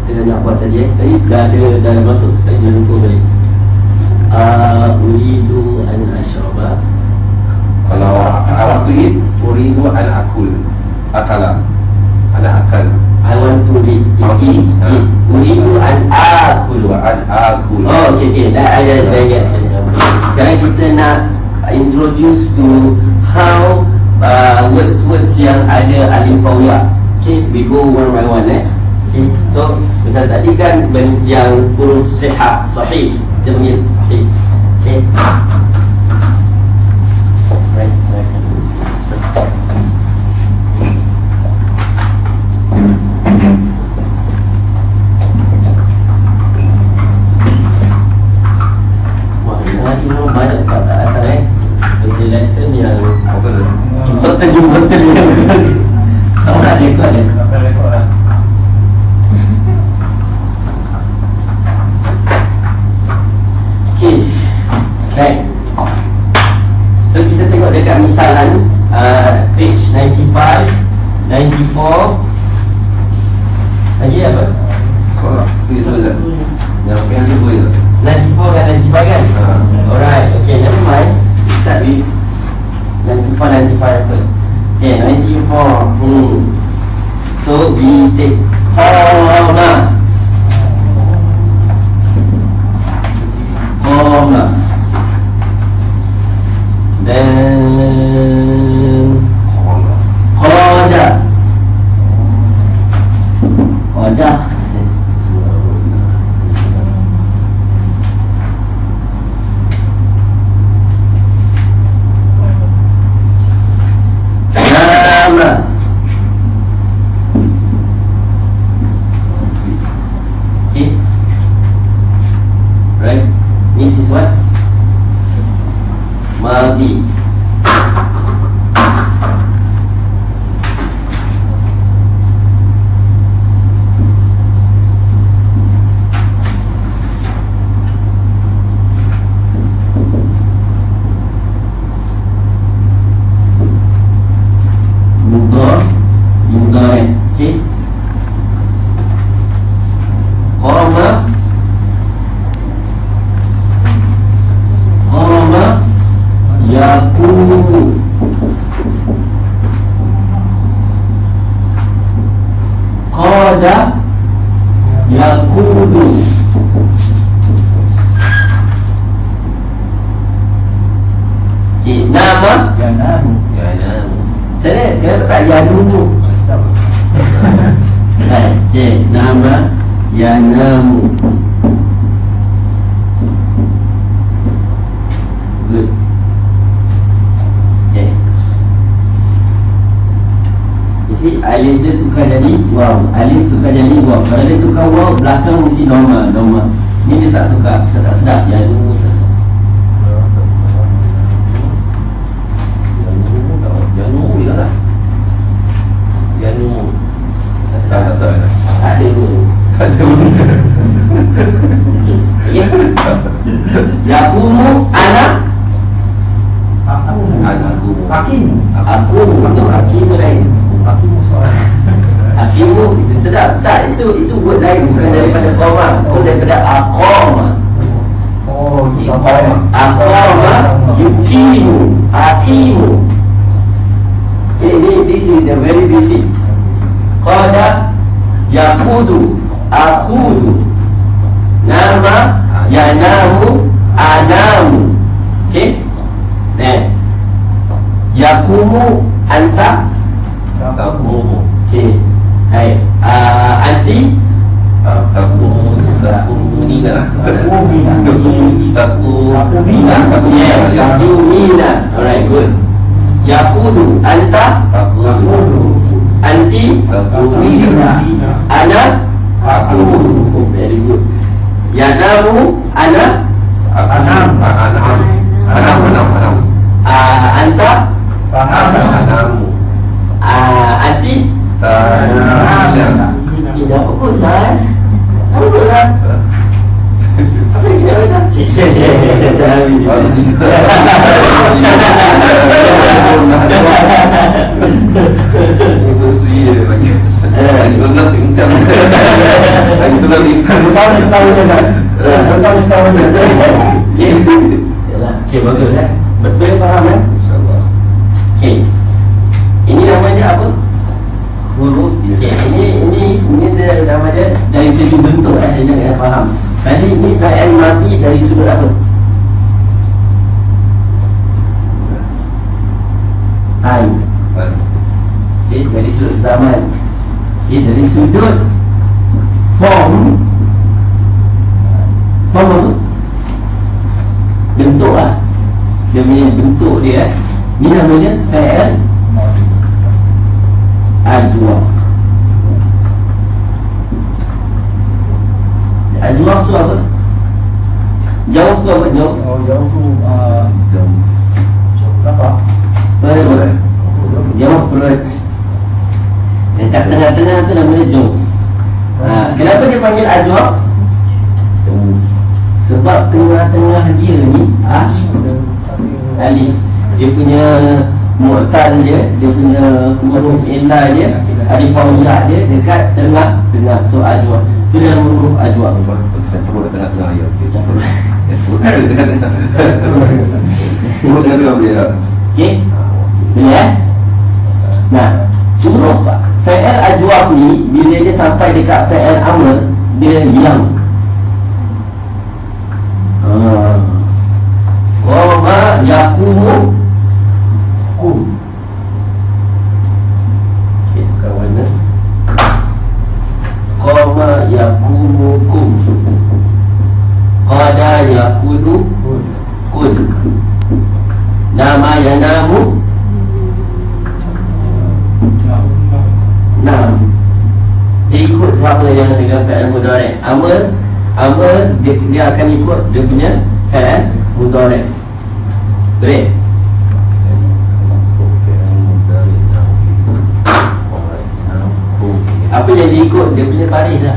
Kita nak buat tadi eh Tadi dah ada Dah masuk Sekali dia lupa balik uh, Uridu an ashraba Kalau Arab tu eat Uridu an akul Akala Anak akal I want to read it, eat. Uridu an akulu Uridu an akul Oh okay okay Dah ada get sekali Sekarang kita nak Introduce to How uh, Words-words yang ada Alif Fawiyah Okay We go one by one eh? Okay So Misal tadi kan Yang huruf sihah Sahih. Dia panggil sahih. Okay Right so I can Wah, hari memang banyak kat atas eh Benda lesson yang Important important yang Tak nak rekod eh Okay Right So kita tengok dekat misalan uh, Page 95 94 Lagi apa? Soalan Tu itu Zat Yang yang tu boleh tak 94 dan 95 kan? Ha. Alright, okay, never mind. We start with 94, 95 apa? Okay, 94 hmm. So, we take Qama Qama Then Qada Qada Nama Okay Right This is what? Madi tak Yanamu Baik, okay, nama Yanamu Good Okay You see, alif dia tukar jadi wow Alif tukar jadi wow Kalau dia tukar wow, belakang mesti kan je Okay Yalah. Okay bagus eh. Betul faham eh? InsyaAllah. Okay Ini namanya apa? Huruf Okay Ini ini Ini dia nama dia Dari segi bentuk eh. Yang yang faham. Tadi ini fi'il mati dari sudut apa? Time Okay dari sudut zaman. Okay dari sudut Form Apa? Bentuk lah Dia punya bentuk dia eh Ni namanya fi'il Ajwa Ajwa tu apa? Jauh tu apa? Jauh Oh jauh tu Jam Jauh berapa? Perut Jauh perut Yang kat tengah-tengah tu namanya jauh ha, Kenapa dia panggil Ajwa? Sebab tengah-tengah dia ni ah, Alif. Dia punya Mu'tal dia Dia punya huruf ilah dia Alif Fawiyah dia Dekat tengah Tengah So Ajwa. Itu dia huruf Ajwa. Macam perut tengah-tengah ya. Perut Perut tengah-tengah. Perut tengah-tengah boleh tak? Okey. Boleh eh? Nah Huruf Fi'il Ajwa ni Bila dia sampai dekat Fi'il Amr Dia hilang Ah. Qama yakumu kum. Okey, tukar warna. Qama yakumu kum. Qada yakulu kun. Nama yanamu Nam ikut siapa yang dengan fi'il mudhari' Amr Amr dia, dia akan ikut dia punya fi'il mudhari' Boleh? Apa yang dia ikut? Dia punya baris lah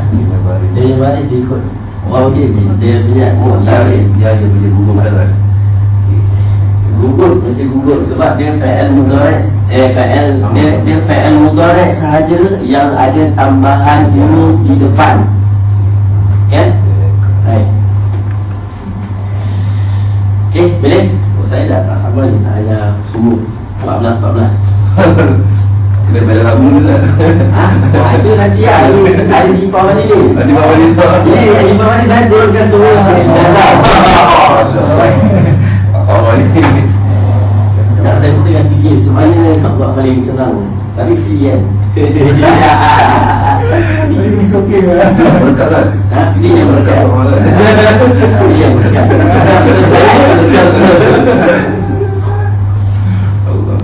Dia punya baris dia ikut Wow dia je Dia punya oh, Ya, dia, dia boleh gugur kan? Gugur mesti gugur Sebab dia fi'il mudhari' Eh fi'il Dia, dia fi'il mudhari' sahaja Yang ada tambahan ilmu di depan Kan? Baik Okey, boleh? Oh, saya dah tak sabar ni. Nak ajar semua 14-14 Kena bayar lagu ni lah Ha? Wah, itu nanti lah. Hari, hari di bawah ni Hari bawah ni Ini hari bawah ni saya turunkan semua Sama ni Tak, saya tengah fikir macam mana nak buat paling senang. Tapi free kan? Ini mesti okey ke? Berkat kan? Free yang berkat? Free yang berkat Allah.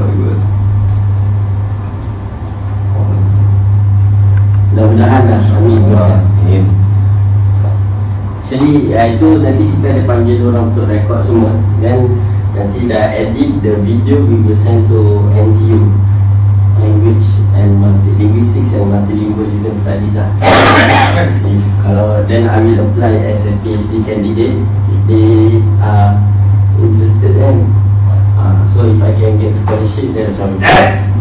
Mudah-mudahan lah suami Amin. Actually uh, itu nanti kita ada panggil orang untuk rekod semua Dan nanti dah edit the video we will send to NTU Language and multi Linguistics and Multilingualism Studies lah If, Kalau then I will apply as a PhD candidate If they are interested then uh, So if I can get scholarship then macam Yes!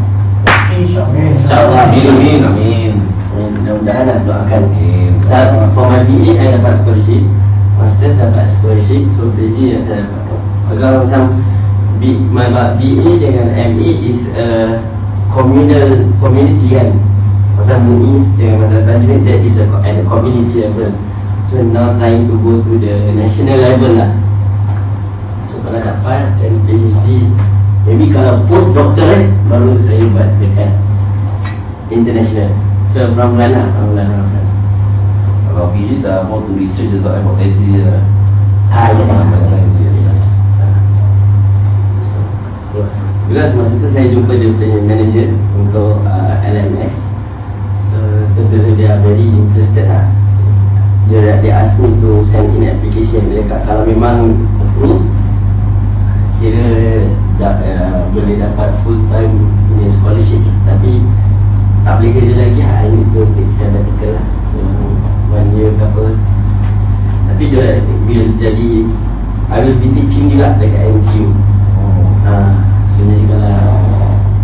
InsyaAllah Amin, amin, amin. Mudah-mudahan lah doakan Amin. dan for my BA I dapat scholarship Masters dapat scholarship So PhD saya dapat Kalau macam B, my BA dengan MA is a communal community kan Macam MUIS dengan Madrasah Junaid That is a, at a community level So now trying to go to the national level lah So kalau dapat then PhD Maybe kalau postdoctorate baru saya buat dekat international So pelan-pelan lah pelan-pelan. Kalau PhD dah mau to research atau advocacy je lah. Ah, yes. Because masa tu saya jumpa dia punya manager untuk uh, LMS So tentu dia very interested lah. Dia dia ask me to send in application. Dia kata kalau memang approve Kira da, uh, boleh dapat full time punya scholarship. Tapi tak boleh kerja lagi lah. I need to take sabbatical lah. So one year ke apa. Tapi dia will jadi I will be teaching juga dekat MQ Oh. Ha, sebenarnya kalau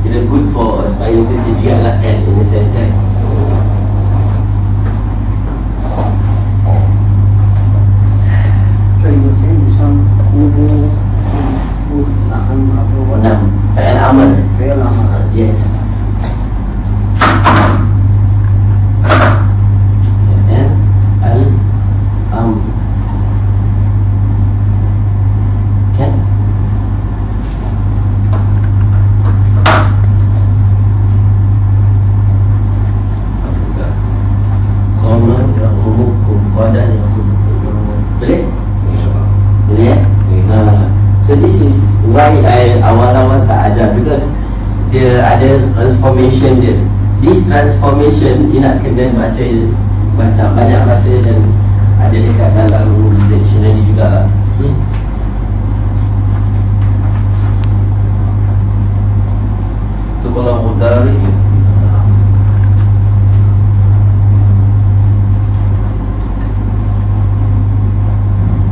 kira good for aspiring certificate lah kan in a sense kan. So you this one Ubu Ubu Nahan what? Enam, Fa'al amal. Fail amal yes. Fa'al al am. Kan? Koma yang umum kepada yang umum. Boleh? InsyaAllah. Boleh eh? Ha. So this is why I awal-awal tak ada because dia ada transformation dia. This transformation dia nak kena baca baca banyak baca dan ada dekat dalam dictionary juga lah. Okay. Tu kalau mudarris ni.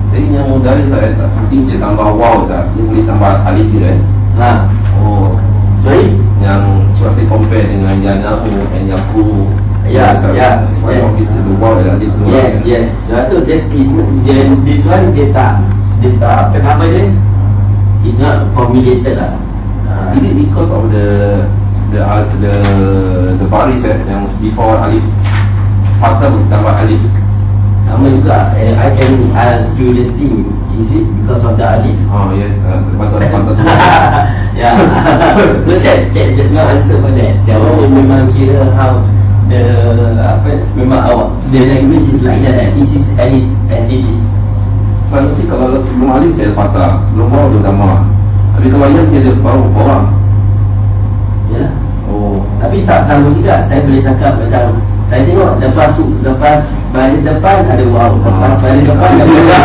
Jadi yang mudarris saya tak seperti dia tambah wow tak. Dia boleh tambah alif je kan. Ha. Oh. Sorry? Yang saya compare dengan yang nahu and yang ku. Ya, ya, One yes. of this the wow dan alif tu. Yes, yes. Sebab tu dia is dia this one dia tak dia tak apa nama dia? It's not formulated lah. Ha. Is it because of the the uh, the the baris eh, yang before alif fathah tambah alif Sama juga eh, I can ask you the thing Is it because of the alif? oh yes uh, patut patut semua yeah. so that that that no answer for that. That one memang kira how the apa memang awak the language is like that. This is as is as it is. Nanti kalau sebelum alif saya ada patah sebelum bawah dia tambah tapi kalau yang saya ada bawah bawah Ya. oh Tapi tak sama juga. Saya boleh cakap macam saya tengok lepas lepas baris depan ada wow, lepas baris depan ada wow.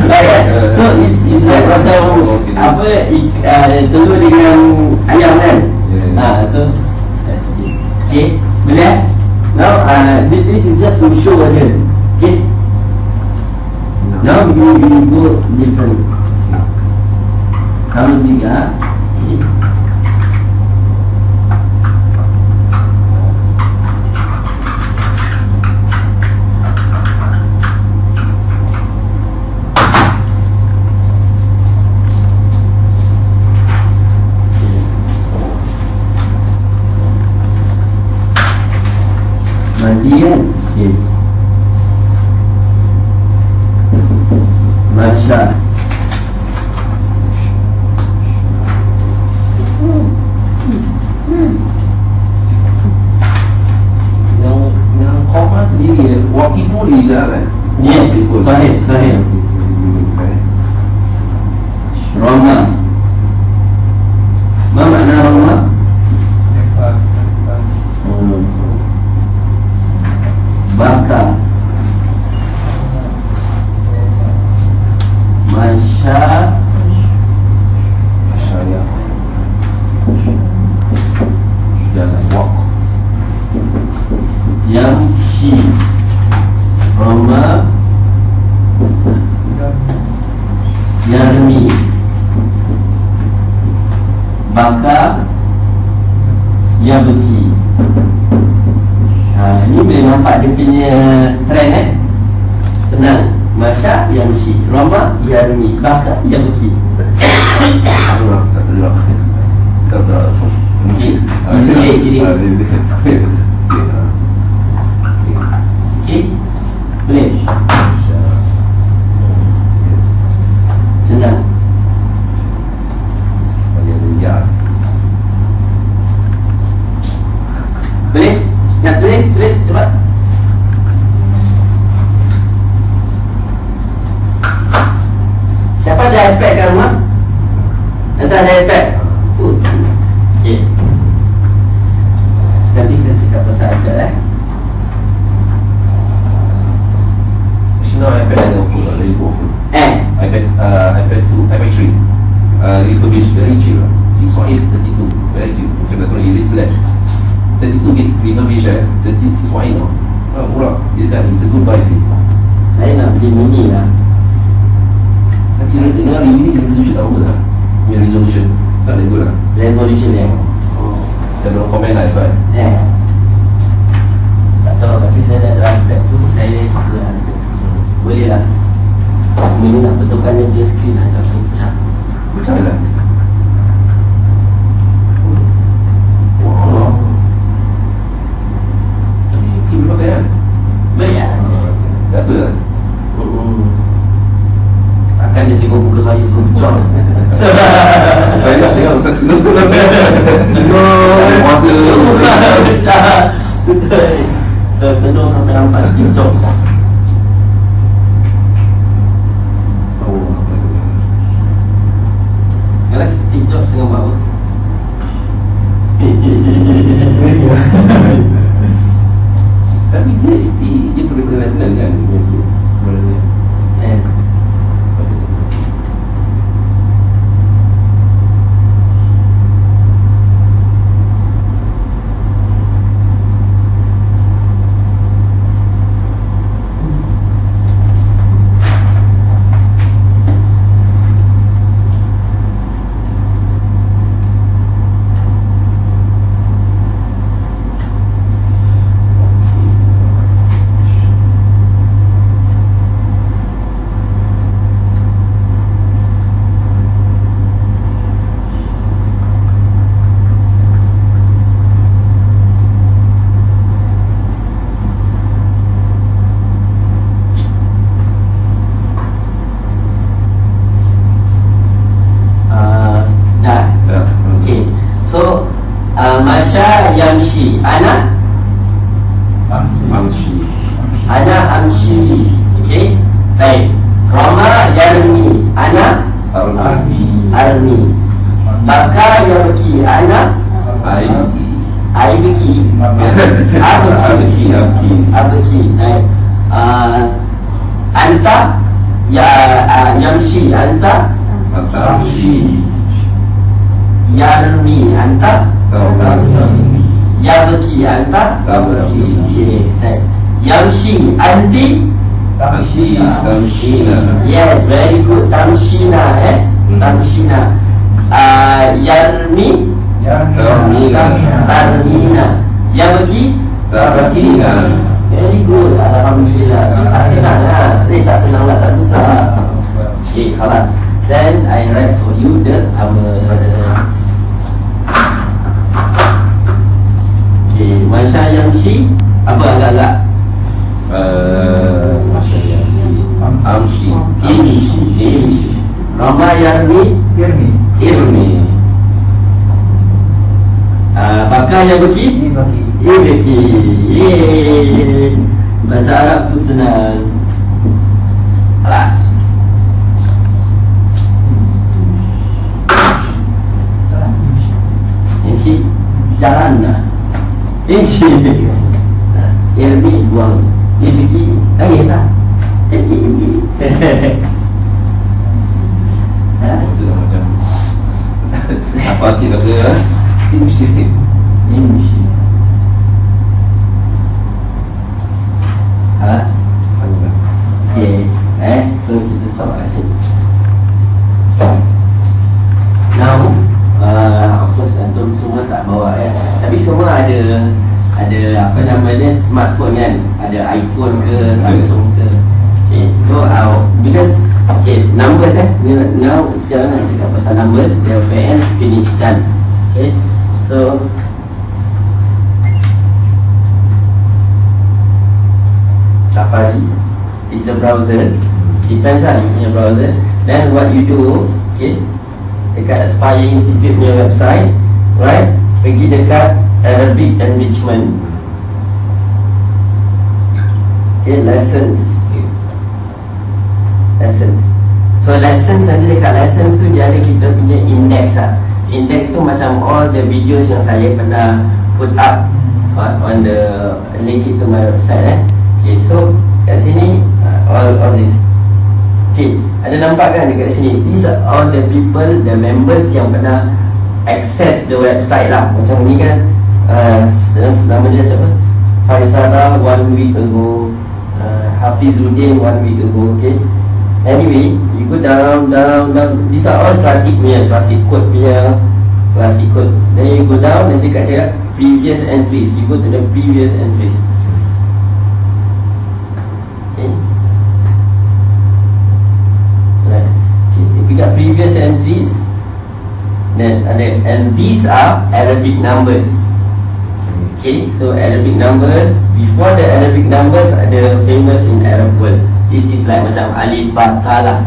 So it's, it's like macam Okay. apa ik, uh, telur dengan ayam kan? Yeah. Ah, so that's it. Okay, boleh? eh? Now uh, this, is just to show aja. Okay. Now we we go different. Sama juga. Okay. Madiante. Machá. Não, não coma ali, é o aqui polida, né? Yes, sahib, sahib. Roma. ما não, رمى bakar Masya Masya Jalan wak. Yang si Roma Yarmi Bakar Yabki ni boleh nampak dia punya trend eh? Tenang Masya Yamsi Rama Yarmi Bakar Yamki tak Allah Kata Mungkin Mungkin Mungkin Yamshi anti Tamshina Tamshina Yes, very good. Tamshina eh? Hmm. Tamshina uh, ah, Yarmi. Tamina Tamina Yang pergi Tamina Very good. Alhamdulillah. So, tak senang lah Eh, tak senang lah. Tak susah. Lah Okay, kalah Then, I write for you The Tama Okay, Masya Yamshi apa agak-agak? Amsi Nama Amsi Ramayani Irmi. Irmi. Uh, Pakai yang bagi? Ini bagi Bahasa Arab tu senang. Alas Imsi Jalan lah. Imsi Irmi buang. Dia pergi Nangis tak Pergi pergi Ha? Apa sih kata ya? Imshi Imshi Ha? Okay, eh, so kita stop kat sini. Now, uh, of course antum semua tak bawa ya. Tapi semua ada ada apa nama dia smartphone kan. Ada iPhone ke, Samsung ke. Okay, so uh, because okay numbers eh. Now sekarang nak cakap pasal numbers. Dia PN finish done. Okay, so Safari is the browser Depends lah punya browser Then what you do Okay Dekat Aspire Institute punya website Right Pergi dekat Arabic Enrichment. Okay lessons Lessons So lessons nanti dekat lessons tu Dia ada kita punya index lah. Index tu macam all the videos yang saya pernah Put up on, on the Link to my website eh. Okay so Kat sini uh, All, all this. Okay Ada nampak kan dekat sini? These are all the people The members yang pernah Access the website lah. Macam ni kan uh, Nama dia siapa? Faisara one week ago uh, Hafizuddin one week ago Okay Anyway You go down down down These are all classic punya Classic code punya Classic code. Then you go down Nanti kat cakap Previous entries. You go to the previous entries. Got previous entries, then and these are Arabic numbers. Okay, so Arabic numbers. Before the Arabic numbers, ada famous in Arab world. This is like macam alif ba ta lah.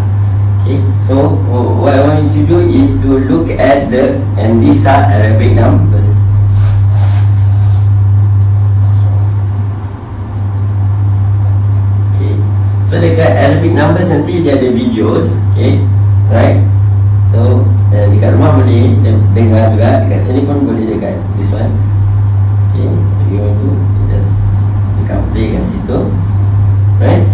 Okay, so wh- what I want you to do is to look at the and these are Arabic numbers. Okay. So dekat Arabic numbers nanti dia ada videos Okay Right So uh, dekat rumah boleh de- dengar juga Dekat sini pun boleh dekat this one Okay want to just Dekat play kat situ. Right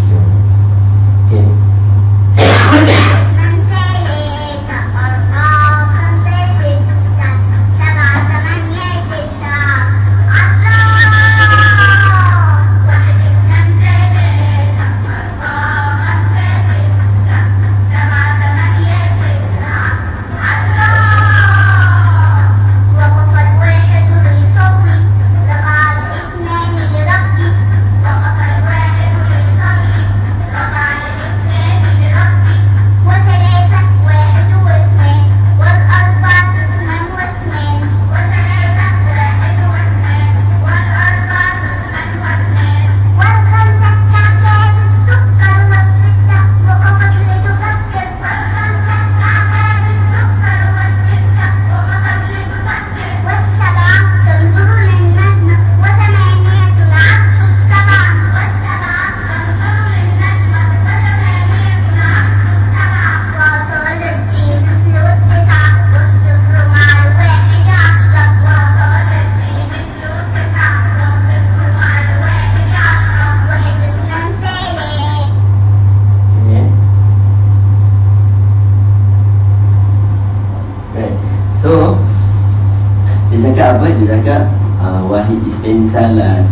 apa? Dia cakap? Uh, wahid istinsalah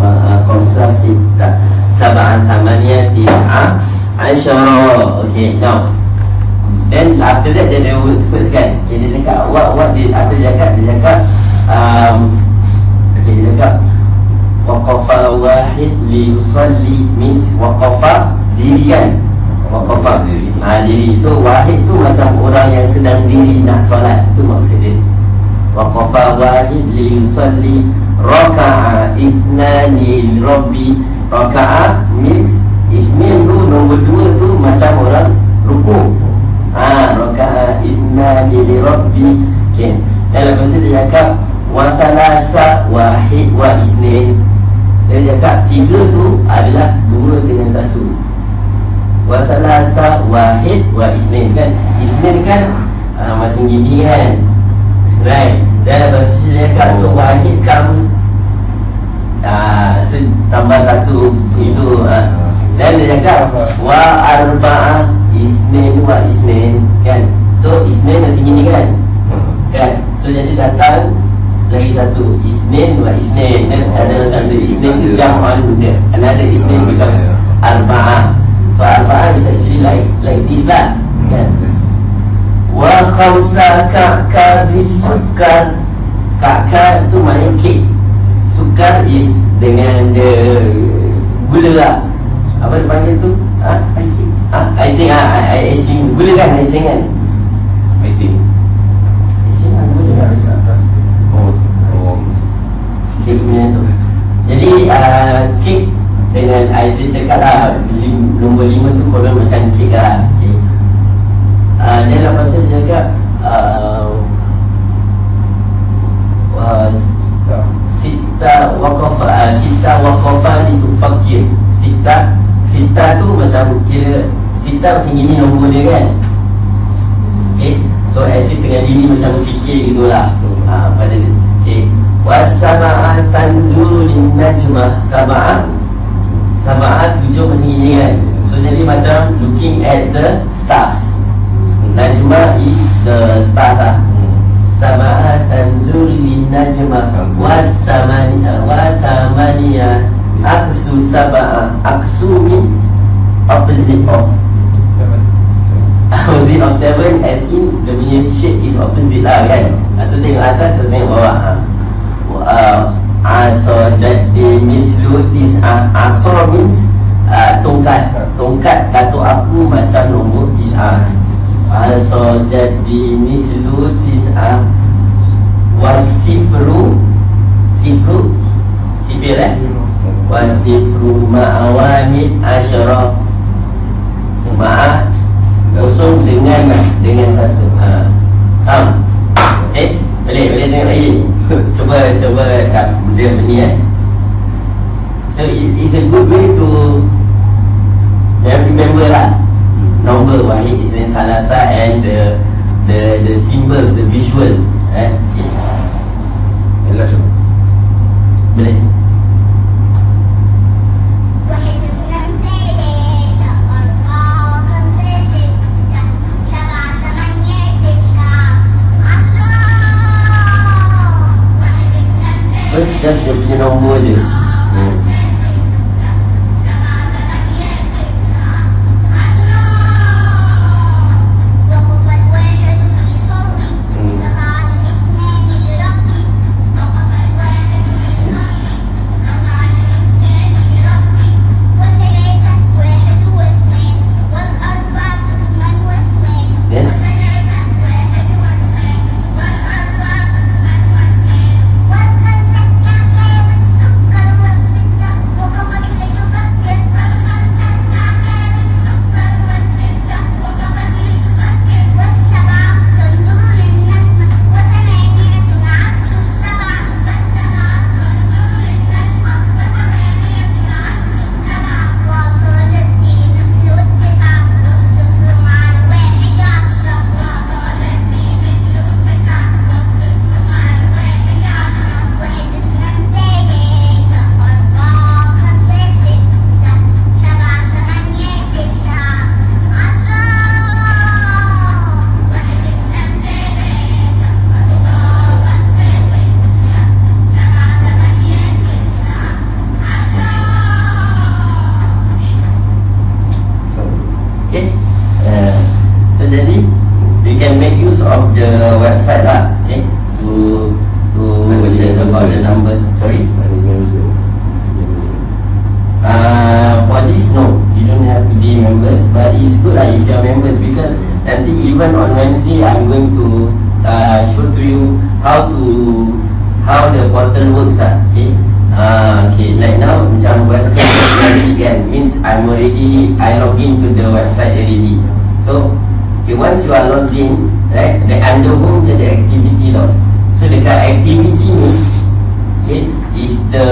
uh, komsa sita sab'an samania tis'a asyara. Okay, now Then after that dia words words kan okay, Dia cakap what, what dia, apa dia cakap? Dia cakap um, Okay dia cakap Waqafa wahid li yusalli means waqafa diri kan? Waqafa. Diri. Ha, diri. So wahid tu macam orang yang sedang diri nak solat. Tu maksud dia Waqafa wahid li yusalli Raka'a ithnani rabbi Raka'a means Isnin tu nombor dua tu macam orang ruku. Ah, raka'a ithnani li rabbi Okay. Dan lepas tu dia cakap Wasalasa wahid wa isnin Dia cakap tiga tu adalah dua dengan satu. Wasalasa wahid wa isnin kan? Isnin kan? ah, macam gini kan Right Dan lepas tu dia cakap so wahid kamu Ah, so, tambah satu itu ah. Dan dia cakap wa arba'ah isnin wa isnin kan. So isnin macam gini kan. Kan. So jadi datang lagi satu isnin wa isnin dan ada macam tu isnin tu jam on dia. Another isnin becomes arba'ah. So arba'ah is actually like like this lah. Kan. Wa khamsa ka'ka bisukar Ka'ka tu maknanya kek Sukar is dengan the gula lah Apa dia panggil tu? Ha? Icing. Ha? Icing ha? I- Icing Gula kan? Icing kan? Icing. Icing kan? Gula kan? Oh, oh. Kek sebenarnya tu Jadi uh, kek dengan Aizil cakap lah Nombor lima tu korang macam kek lah. Uh, Dia lepas tu dia cakap uh, uh, Sita waqafa uh, Sita waqafa ni tu fakir. Sita Sita tu macam kira Sita macam gini nombor dia kan? Okay So Aziz tengah dini macam fikir gitu lah. Ha, Pada dia. Okay Wasama'ah tanzuru lin najmah Sama'ah tujuh macam gini kan? So jadi macam looking at the stars Najmah is the stars lah Sama'ah tanzuru lin najmah Wasamaniya Wasamaniya Aksu saba'ah Aksu means opposite of. Opposite of seven as in Dia punya shape is opposite lah kan? Atau tengok atas atau tengok bawah ha. uh, Aso jadi mislu tis'ah Aso means uh, tongkat. Tongkat datuk aku macam nombor tis'ah Aso jadi mislu tis'ah Wasifru Sifru Sifir eh Wasifru ma'awanid asyarah Ma'a Kosong dengan Dengan satu ha. Faham? Eh? Boleh? Boleh tengok lagi? cuba Cuba kat Dia punya eh So it, it's a good way to remember lah number one is when salasa and the the the symbols the visual eh? Okay. boleh? Just dia punya nombor je. Be members, but it's good lah if you are members because nanti even on Wednesday I'm going to uh, show to you how to how the portal works lah. Okay, uh, okay, like now macam website already kan means I'm already I log in to the website already. So, okay, once you are logged in, right, the under home dia ada activity tau. So dekat activity ni, okay, is the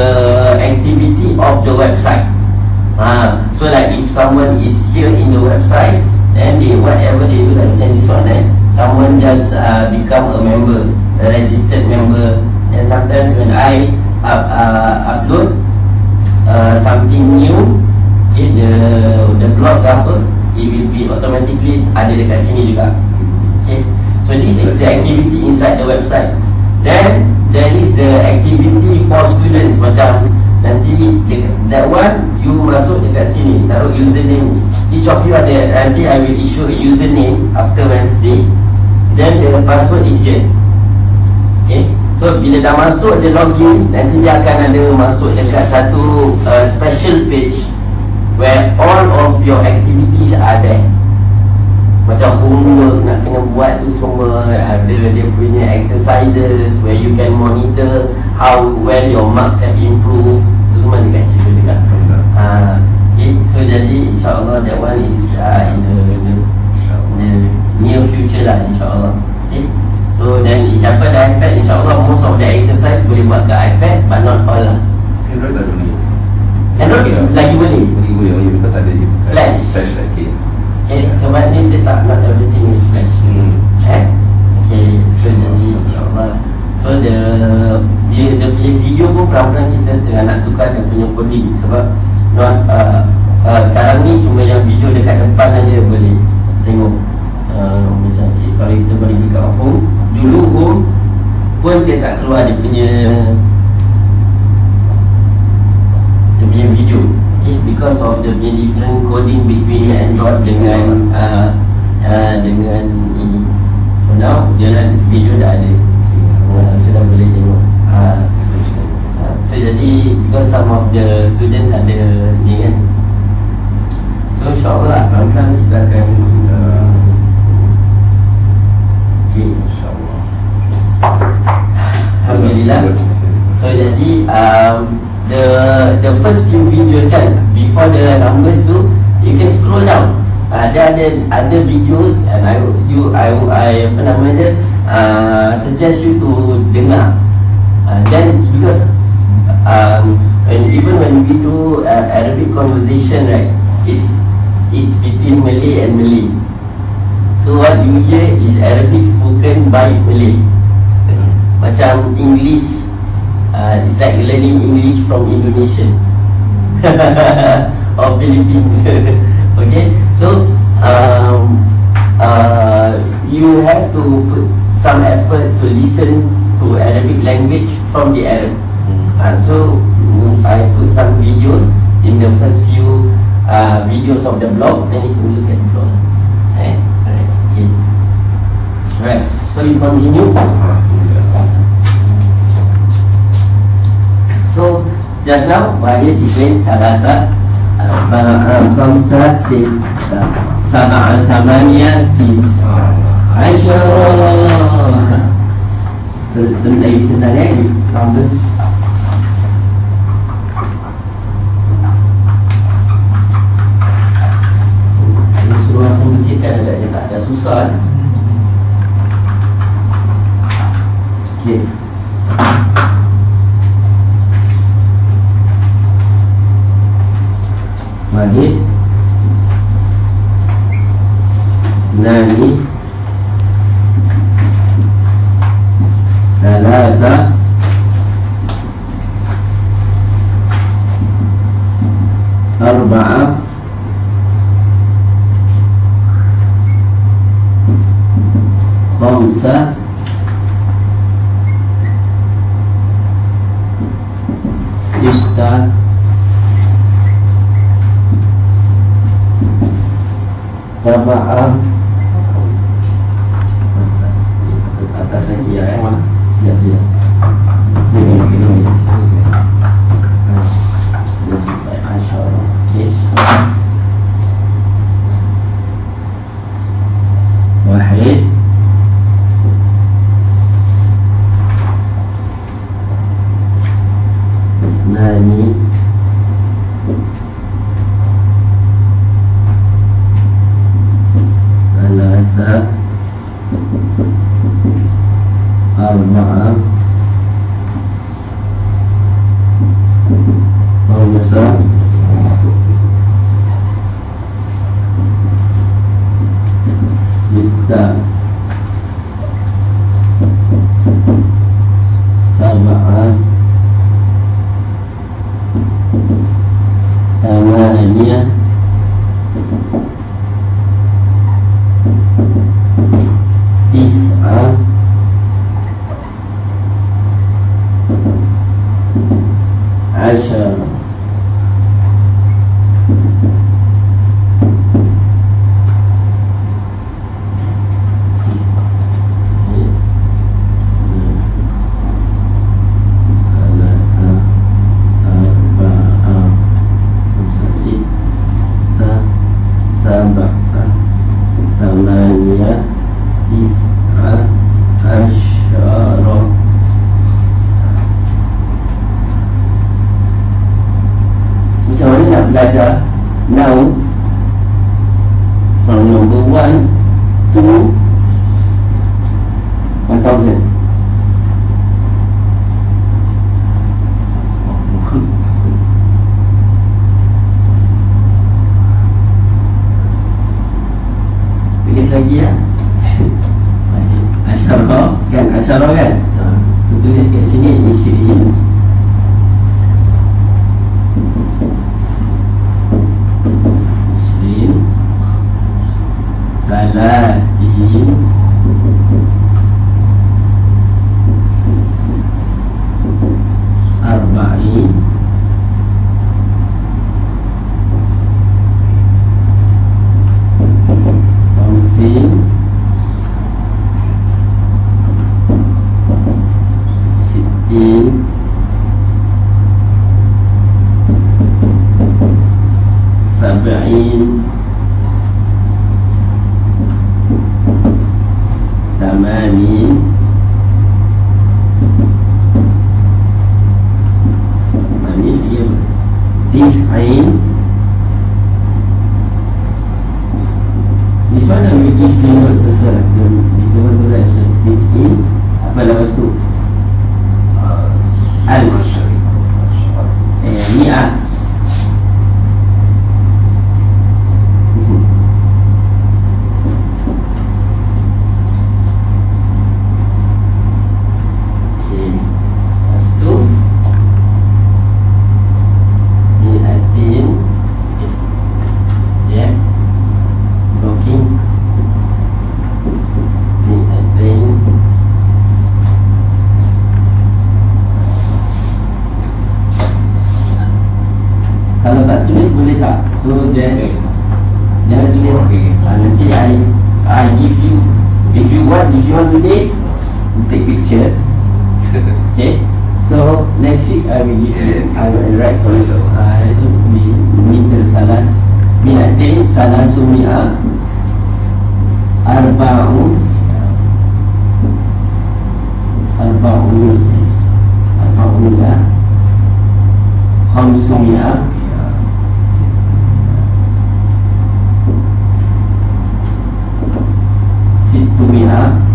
activity of the website. Ah, so like if someone is here in the website, then they whatever they do like macam this one eh, someone just uh, become a member, a registered member, and sometimes when I up, uh, upload uh, something new, okay, the the blog ke apa, it will be automatically ada dekat sini juga. Okay, so this is the activity inside the website. Then there is the activity for students macam nanti that one you masuk dekat sini taruh username. Each of you ada nanti I will issue a username after Wednesday. Then the password is here. Okay. So bila dah masuk dia login Nanti dia akan ada masuk dekat satu uh, special page Where all of your activities are there Macam homework nak kena buat tu semua Ada dia punya exercises Where you can monitor how well your marks have improved Semua dekat situ juga. Ha, okay. So jadi insyaAllah that one is uh, in the, the, the near future lah insyaAllah. Okay? So then siapa ada iPad insyaAllah most of the exercise boleh buat ke iPad but not all lah. Android tak boleh. Android lagi boleh? Boleh boleh because ada dia Flash. Flash like okay Okay sebab ni dia tak everything is flash. Hmm. Eh? Okay so jadi insyaAllah. So the dia, dia punya video pun pelan-pelan kita tengah nak tukar dia punya coding Sebab not, uh, uh, sekarang ni cuma yang video dekat depan aja boleh tengok. Uh, Macam okay, kalau kita balik dekat home Dulu home pun dia tak keluar dia punya Dia punya video okay, Because of the different coding between Android dengan uh, uh, Dengan ini. So now dia dah, video dah ada. Uh, Sudah boleh tengok. Uh, uh, So jadi because some of the students ada ni kan. So insyaAllah pelan-pelan kita akan uh, Okay. InsyaAllah. Alhamdulillah. So jadi um, the the first few videos kan before the numbers tu you can scroll down. Uh, dia ada ada videos and I you I I apa nama dia uh, suggest you to dengar. Uh, then because um, when even when we do uh, Arabic conversation right it's it's between Malay and Malay. So what you hear is Arabic spoken by Malay macam English uh, It's like learning English from Indonesia. Or Philippines. Okay So um, uh, You have to put some effort to listen to Arabic language from the Arab. Uh, So I put some videos in the first few uh, videos of the blog Then you can look at the blog. Eh? Alright, okay. Alright, so you continue So just now Wahid explained Salasa Arba'ah Khamsa Sita Sab'ah Samania Tis'ah Asyarah Sebentar lagi sebentar lagi. Numbers Ini suruh asam bersihkan agaknya tak ada susah ni Okay Wahid Nani Salata Arba'a Khamsa Sabah Atas lagi ya eh Siap siap Ini ini ini Masya Allah Okay Wahid Nani Kalau tak tulis boleh tak? So then okay. Jangan tulis. Okay. ha, ah, Nanti I I give you If you want If you want to take Take picture. Okay? So next week I will give you I will write for you. I do mean Minta salah. Minta salah sumia ah. Arba'un Arba'un Arba'un lah Hamsumia Arba'un ah. masjid Kubina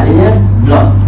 malayan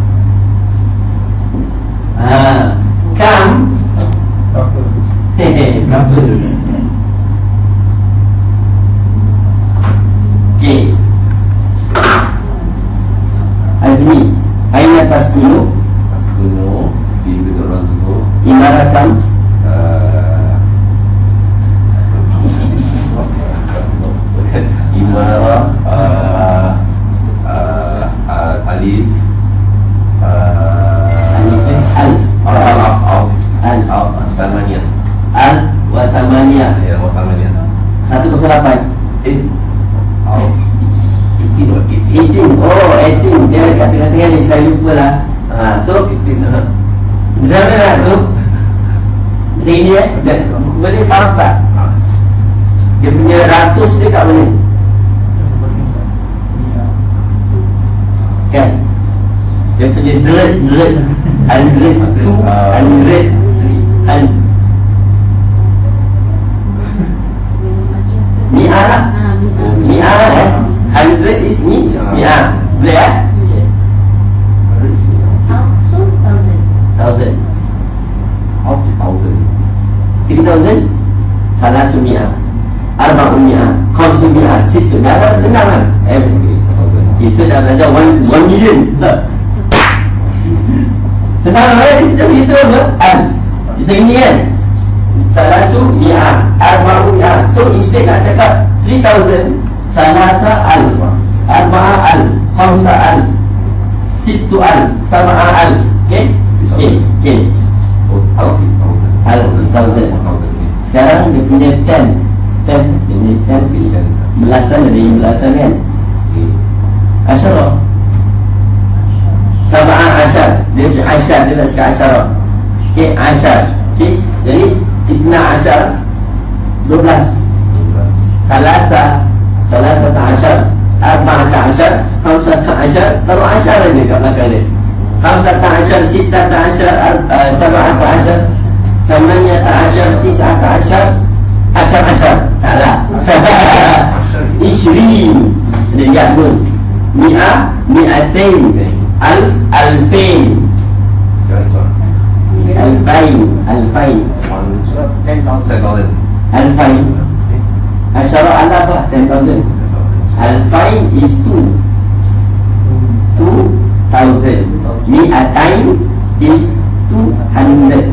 Mi'atain is two hundred.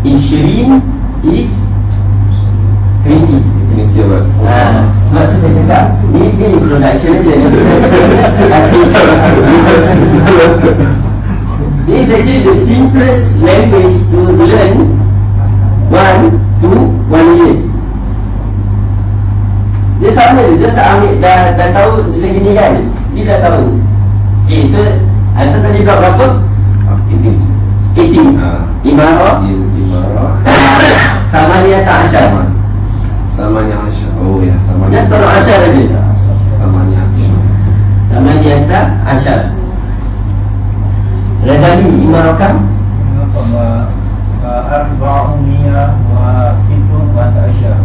Ishrin is twenty. Ini siapa? Ah, sebab tu saya cakap Ni ni introduction dia. Ni This is actually the simplest language to learn One, two, one year. Dia sama je, dia ambil dah, dah tahu macam gini kan? Dia dah tahu. Okay, so Anda tadi berapa? Eighteen 18 Ah. Imarah Imarah Sama dia tak asyar Samanya Asyar Oh ya Samanya Just taruh asyar aja Samanya Asyar Sama dia tak asyar Radali Imarah kam? Arba'umiyah wa situ wa ta'asyar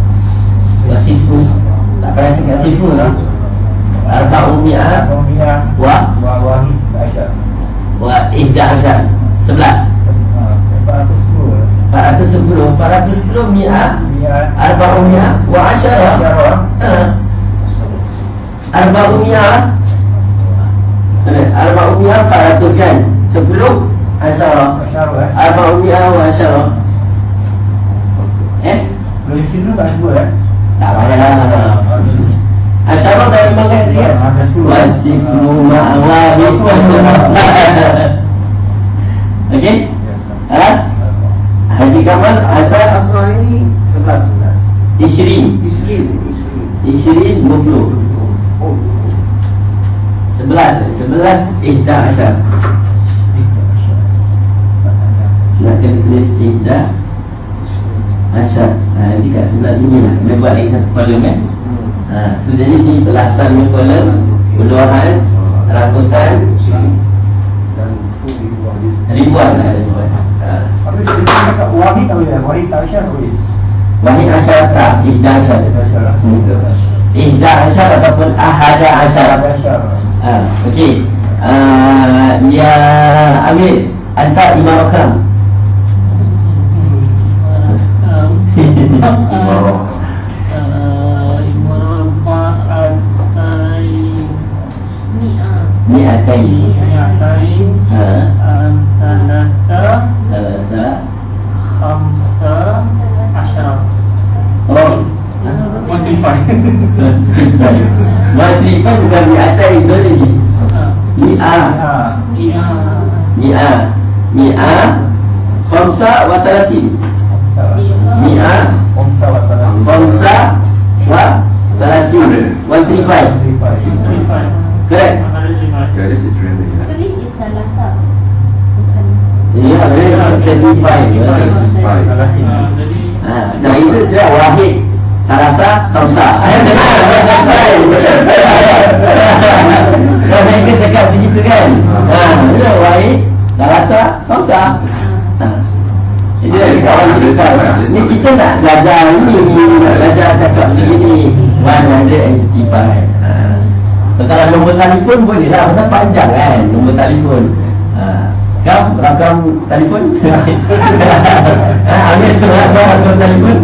Wasifu Tak payah cakap sifu lah Arba'umiyah Arba'umiyah Wa wa wahid ta'asyar Wa ihda asyar Sebelas Sebab tu sepuluh 410 410 mi'ah Miyah Arba'umiyah Wa asyara Asyarah Ha. Arba'umiyah Eh, Arba'umiyah 400 kan 10 asyara eh Arba'umiyah wa asyara Eh Kalau di situ tak sebut eh Tak payah Asyara dah memang kan dia dah sepuluh. Wasifu ma'awahid asyara Okey. Ha? Haji Kamal ada Asrah ini sebelas sebelas. Ishrin Isri, Isri. Ishrin 20 Oh, Sebelas Sebelas Ihda Asyar Nak kena tulis Ihda Asyar ha, Nanti kat sebelah sini lah. Kena buat lagi satu kolom kan ha, So jadi ni belasan punya kolom Puluhan Ratusan Ribuan. lah ha. Tapi kita cakap wahid tak boleh Wahid boleh Wahid Asyar tak Ihda Asyar. Ihda Asyar ataupun Ahada Asyar. Ha, Okey. Uh, Ya Amir Anta Imam Akram Ini atai. Ini Ha. Antanata Salasa. Khamsa. Asyara Oh. Matrifai Matrifai bukan di atai tu lagi Mi'a Mi'a Mi'a Khamsa wa salasim Mi'a Khamsa wa salasim Matrifai Correct? Yeah. Tulis is salasa. Bukan. Ya, yeah, thirty five Five. Ah, jadi Ha, dan itu dia wahid Sarasa Khamsa Kalau mereka cakap begitu kan Ha, dia wahid Sarasa Khamsa Ha. Jadi dia cakap orang kita Ni kita nak belajar ini belajar cakap begini 185 ha. So, kalau nombor telefon boleh lah Pasal panjang kan Nombor telefon. Ha. Kam, rakam telefon? Ha, Ambil tu rakam rakam telefon.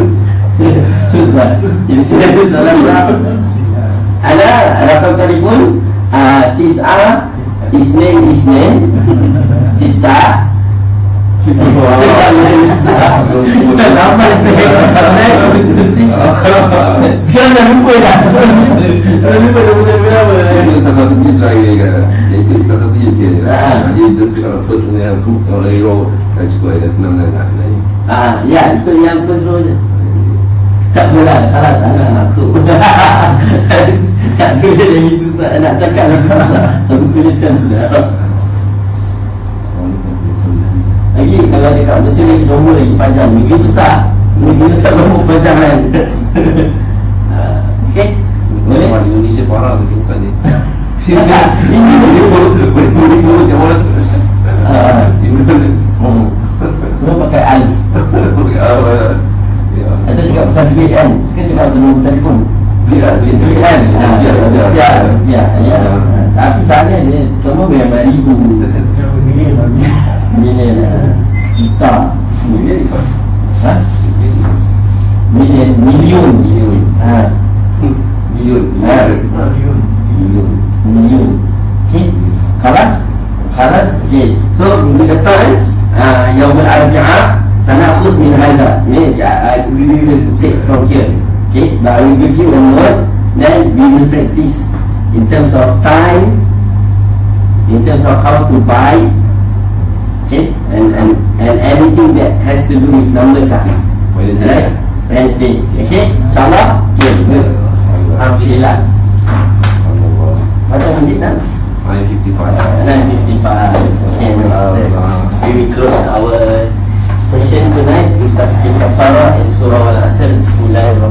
Susah Jadi sudah tu dalam Ada rakam telefon. Uh, Tis'a Isnin Isnin Sita Sekarang dah lupa dah lupa dah lupa berapa Itu salah satu jenis lagi kan Itu salah satu jenis dia Ah. Dia just based on personal group Kalau lagi row Dan cukup ada senang nak nak Ah, ya itu yang first row je. Tak boleh salah sana aku. Tak tulis lagi susah nak cakap. Aku tuliskan sudah. Lagi kalau dekat Mesir lagi nombor lagi panjang, negeri besar. Negeri besar nombor panjang kan. Ah, Okey. Boleh? Orang Indonesia parah tu pingsan ni Ini boleh. Boleh boleh boleh macam Ah. Ini Hmm. Semua pakai alif. Ada cakap pasal duit kan? Kan cakap pasal nombor telefon. Duit lah Duit Duit kan? Ya Ya, ya, ya, ya. Tapi sana dia semua memang ribu lagi. Million. Juta. What? Ha? Million Million. Million Ha Million. Ha. Million. Million. Okay Khalas Khalas Okay. So minggu depan uh, Yaumul Arbi'ah Sanakhus min hadha Ni uh, We will take from here. Okay? But I will give you a note Then we will practice In terms of time In terms of how to buy Okay? And and and anything that has to do with numbers lah Wednesday. Right Wednesday Okay? InsyaAllah? Okay good Alhamdulillah. Macam masjid nak? 955 9.55 Okay Allah. We will close our session tonight with Tasbih Kafarah and Surah Al-Asr. Bismillahirrahmanirrahim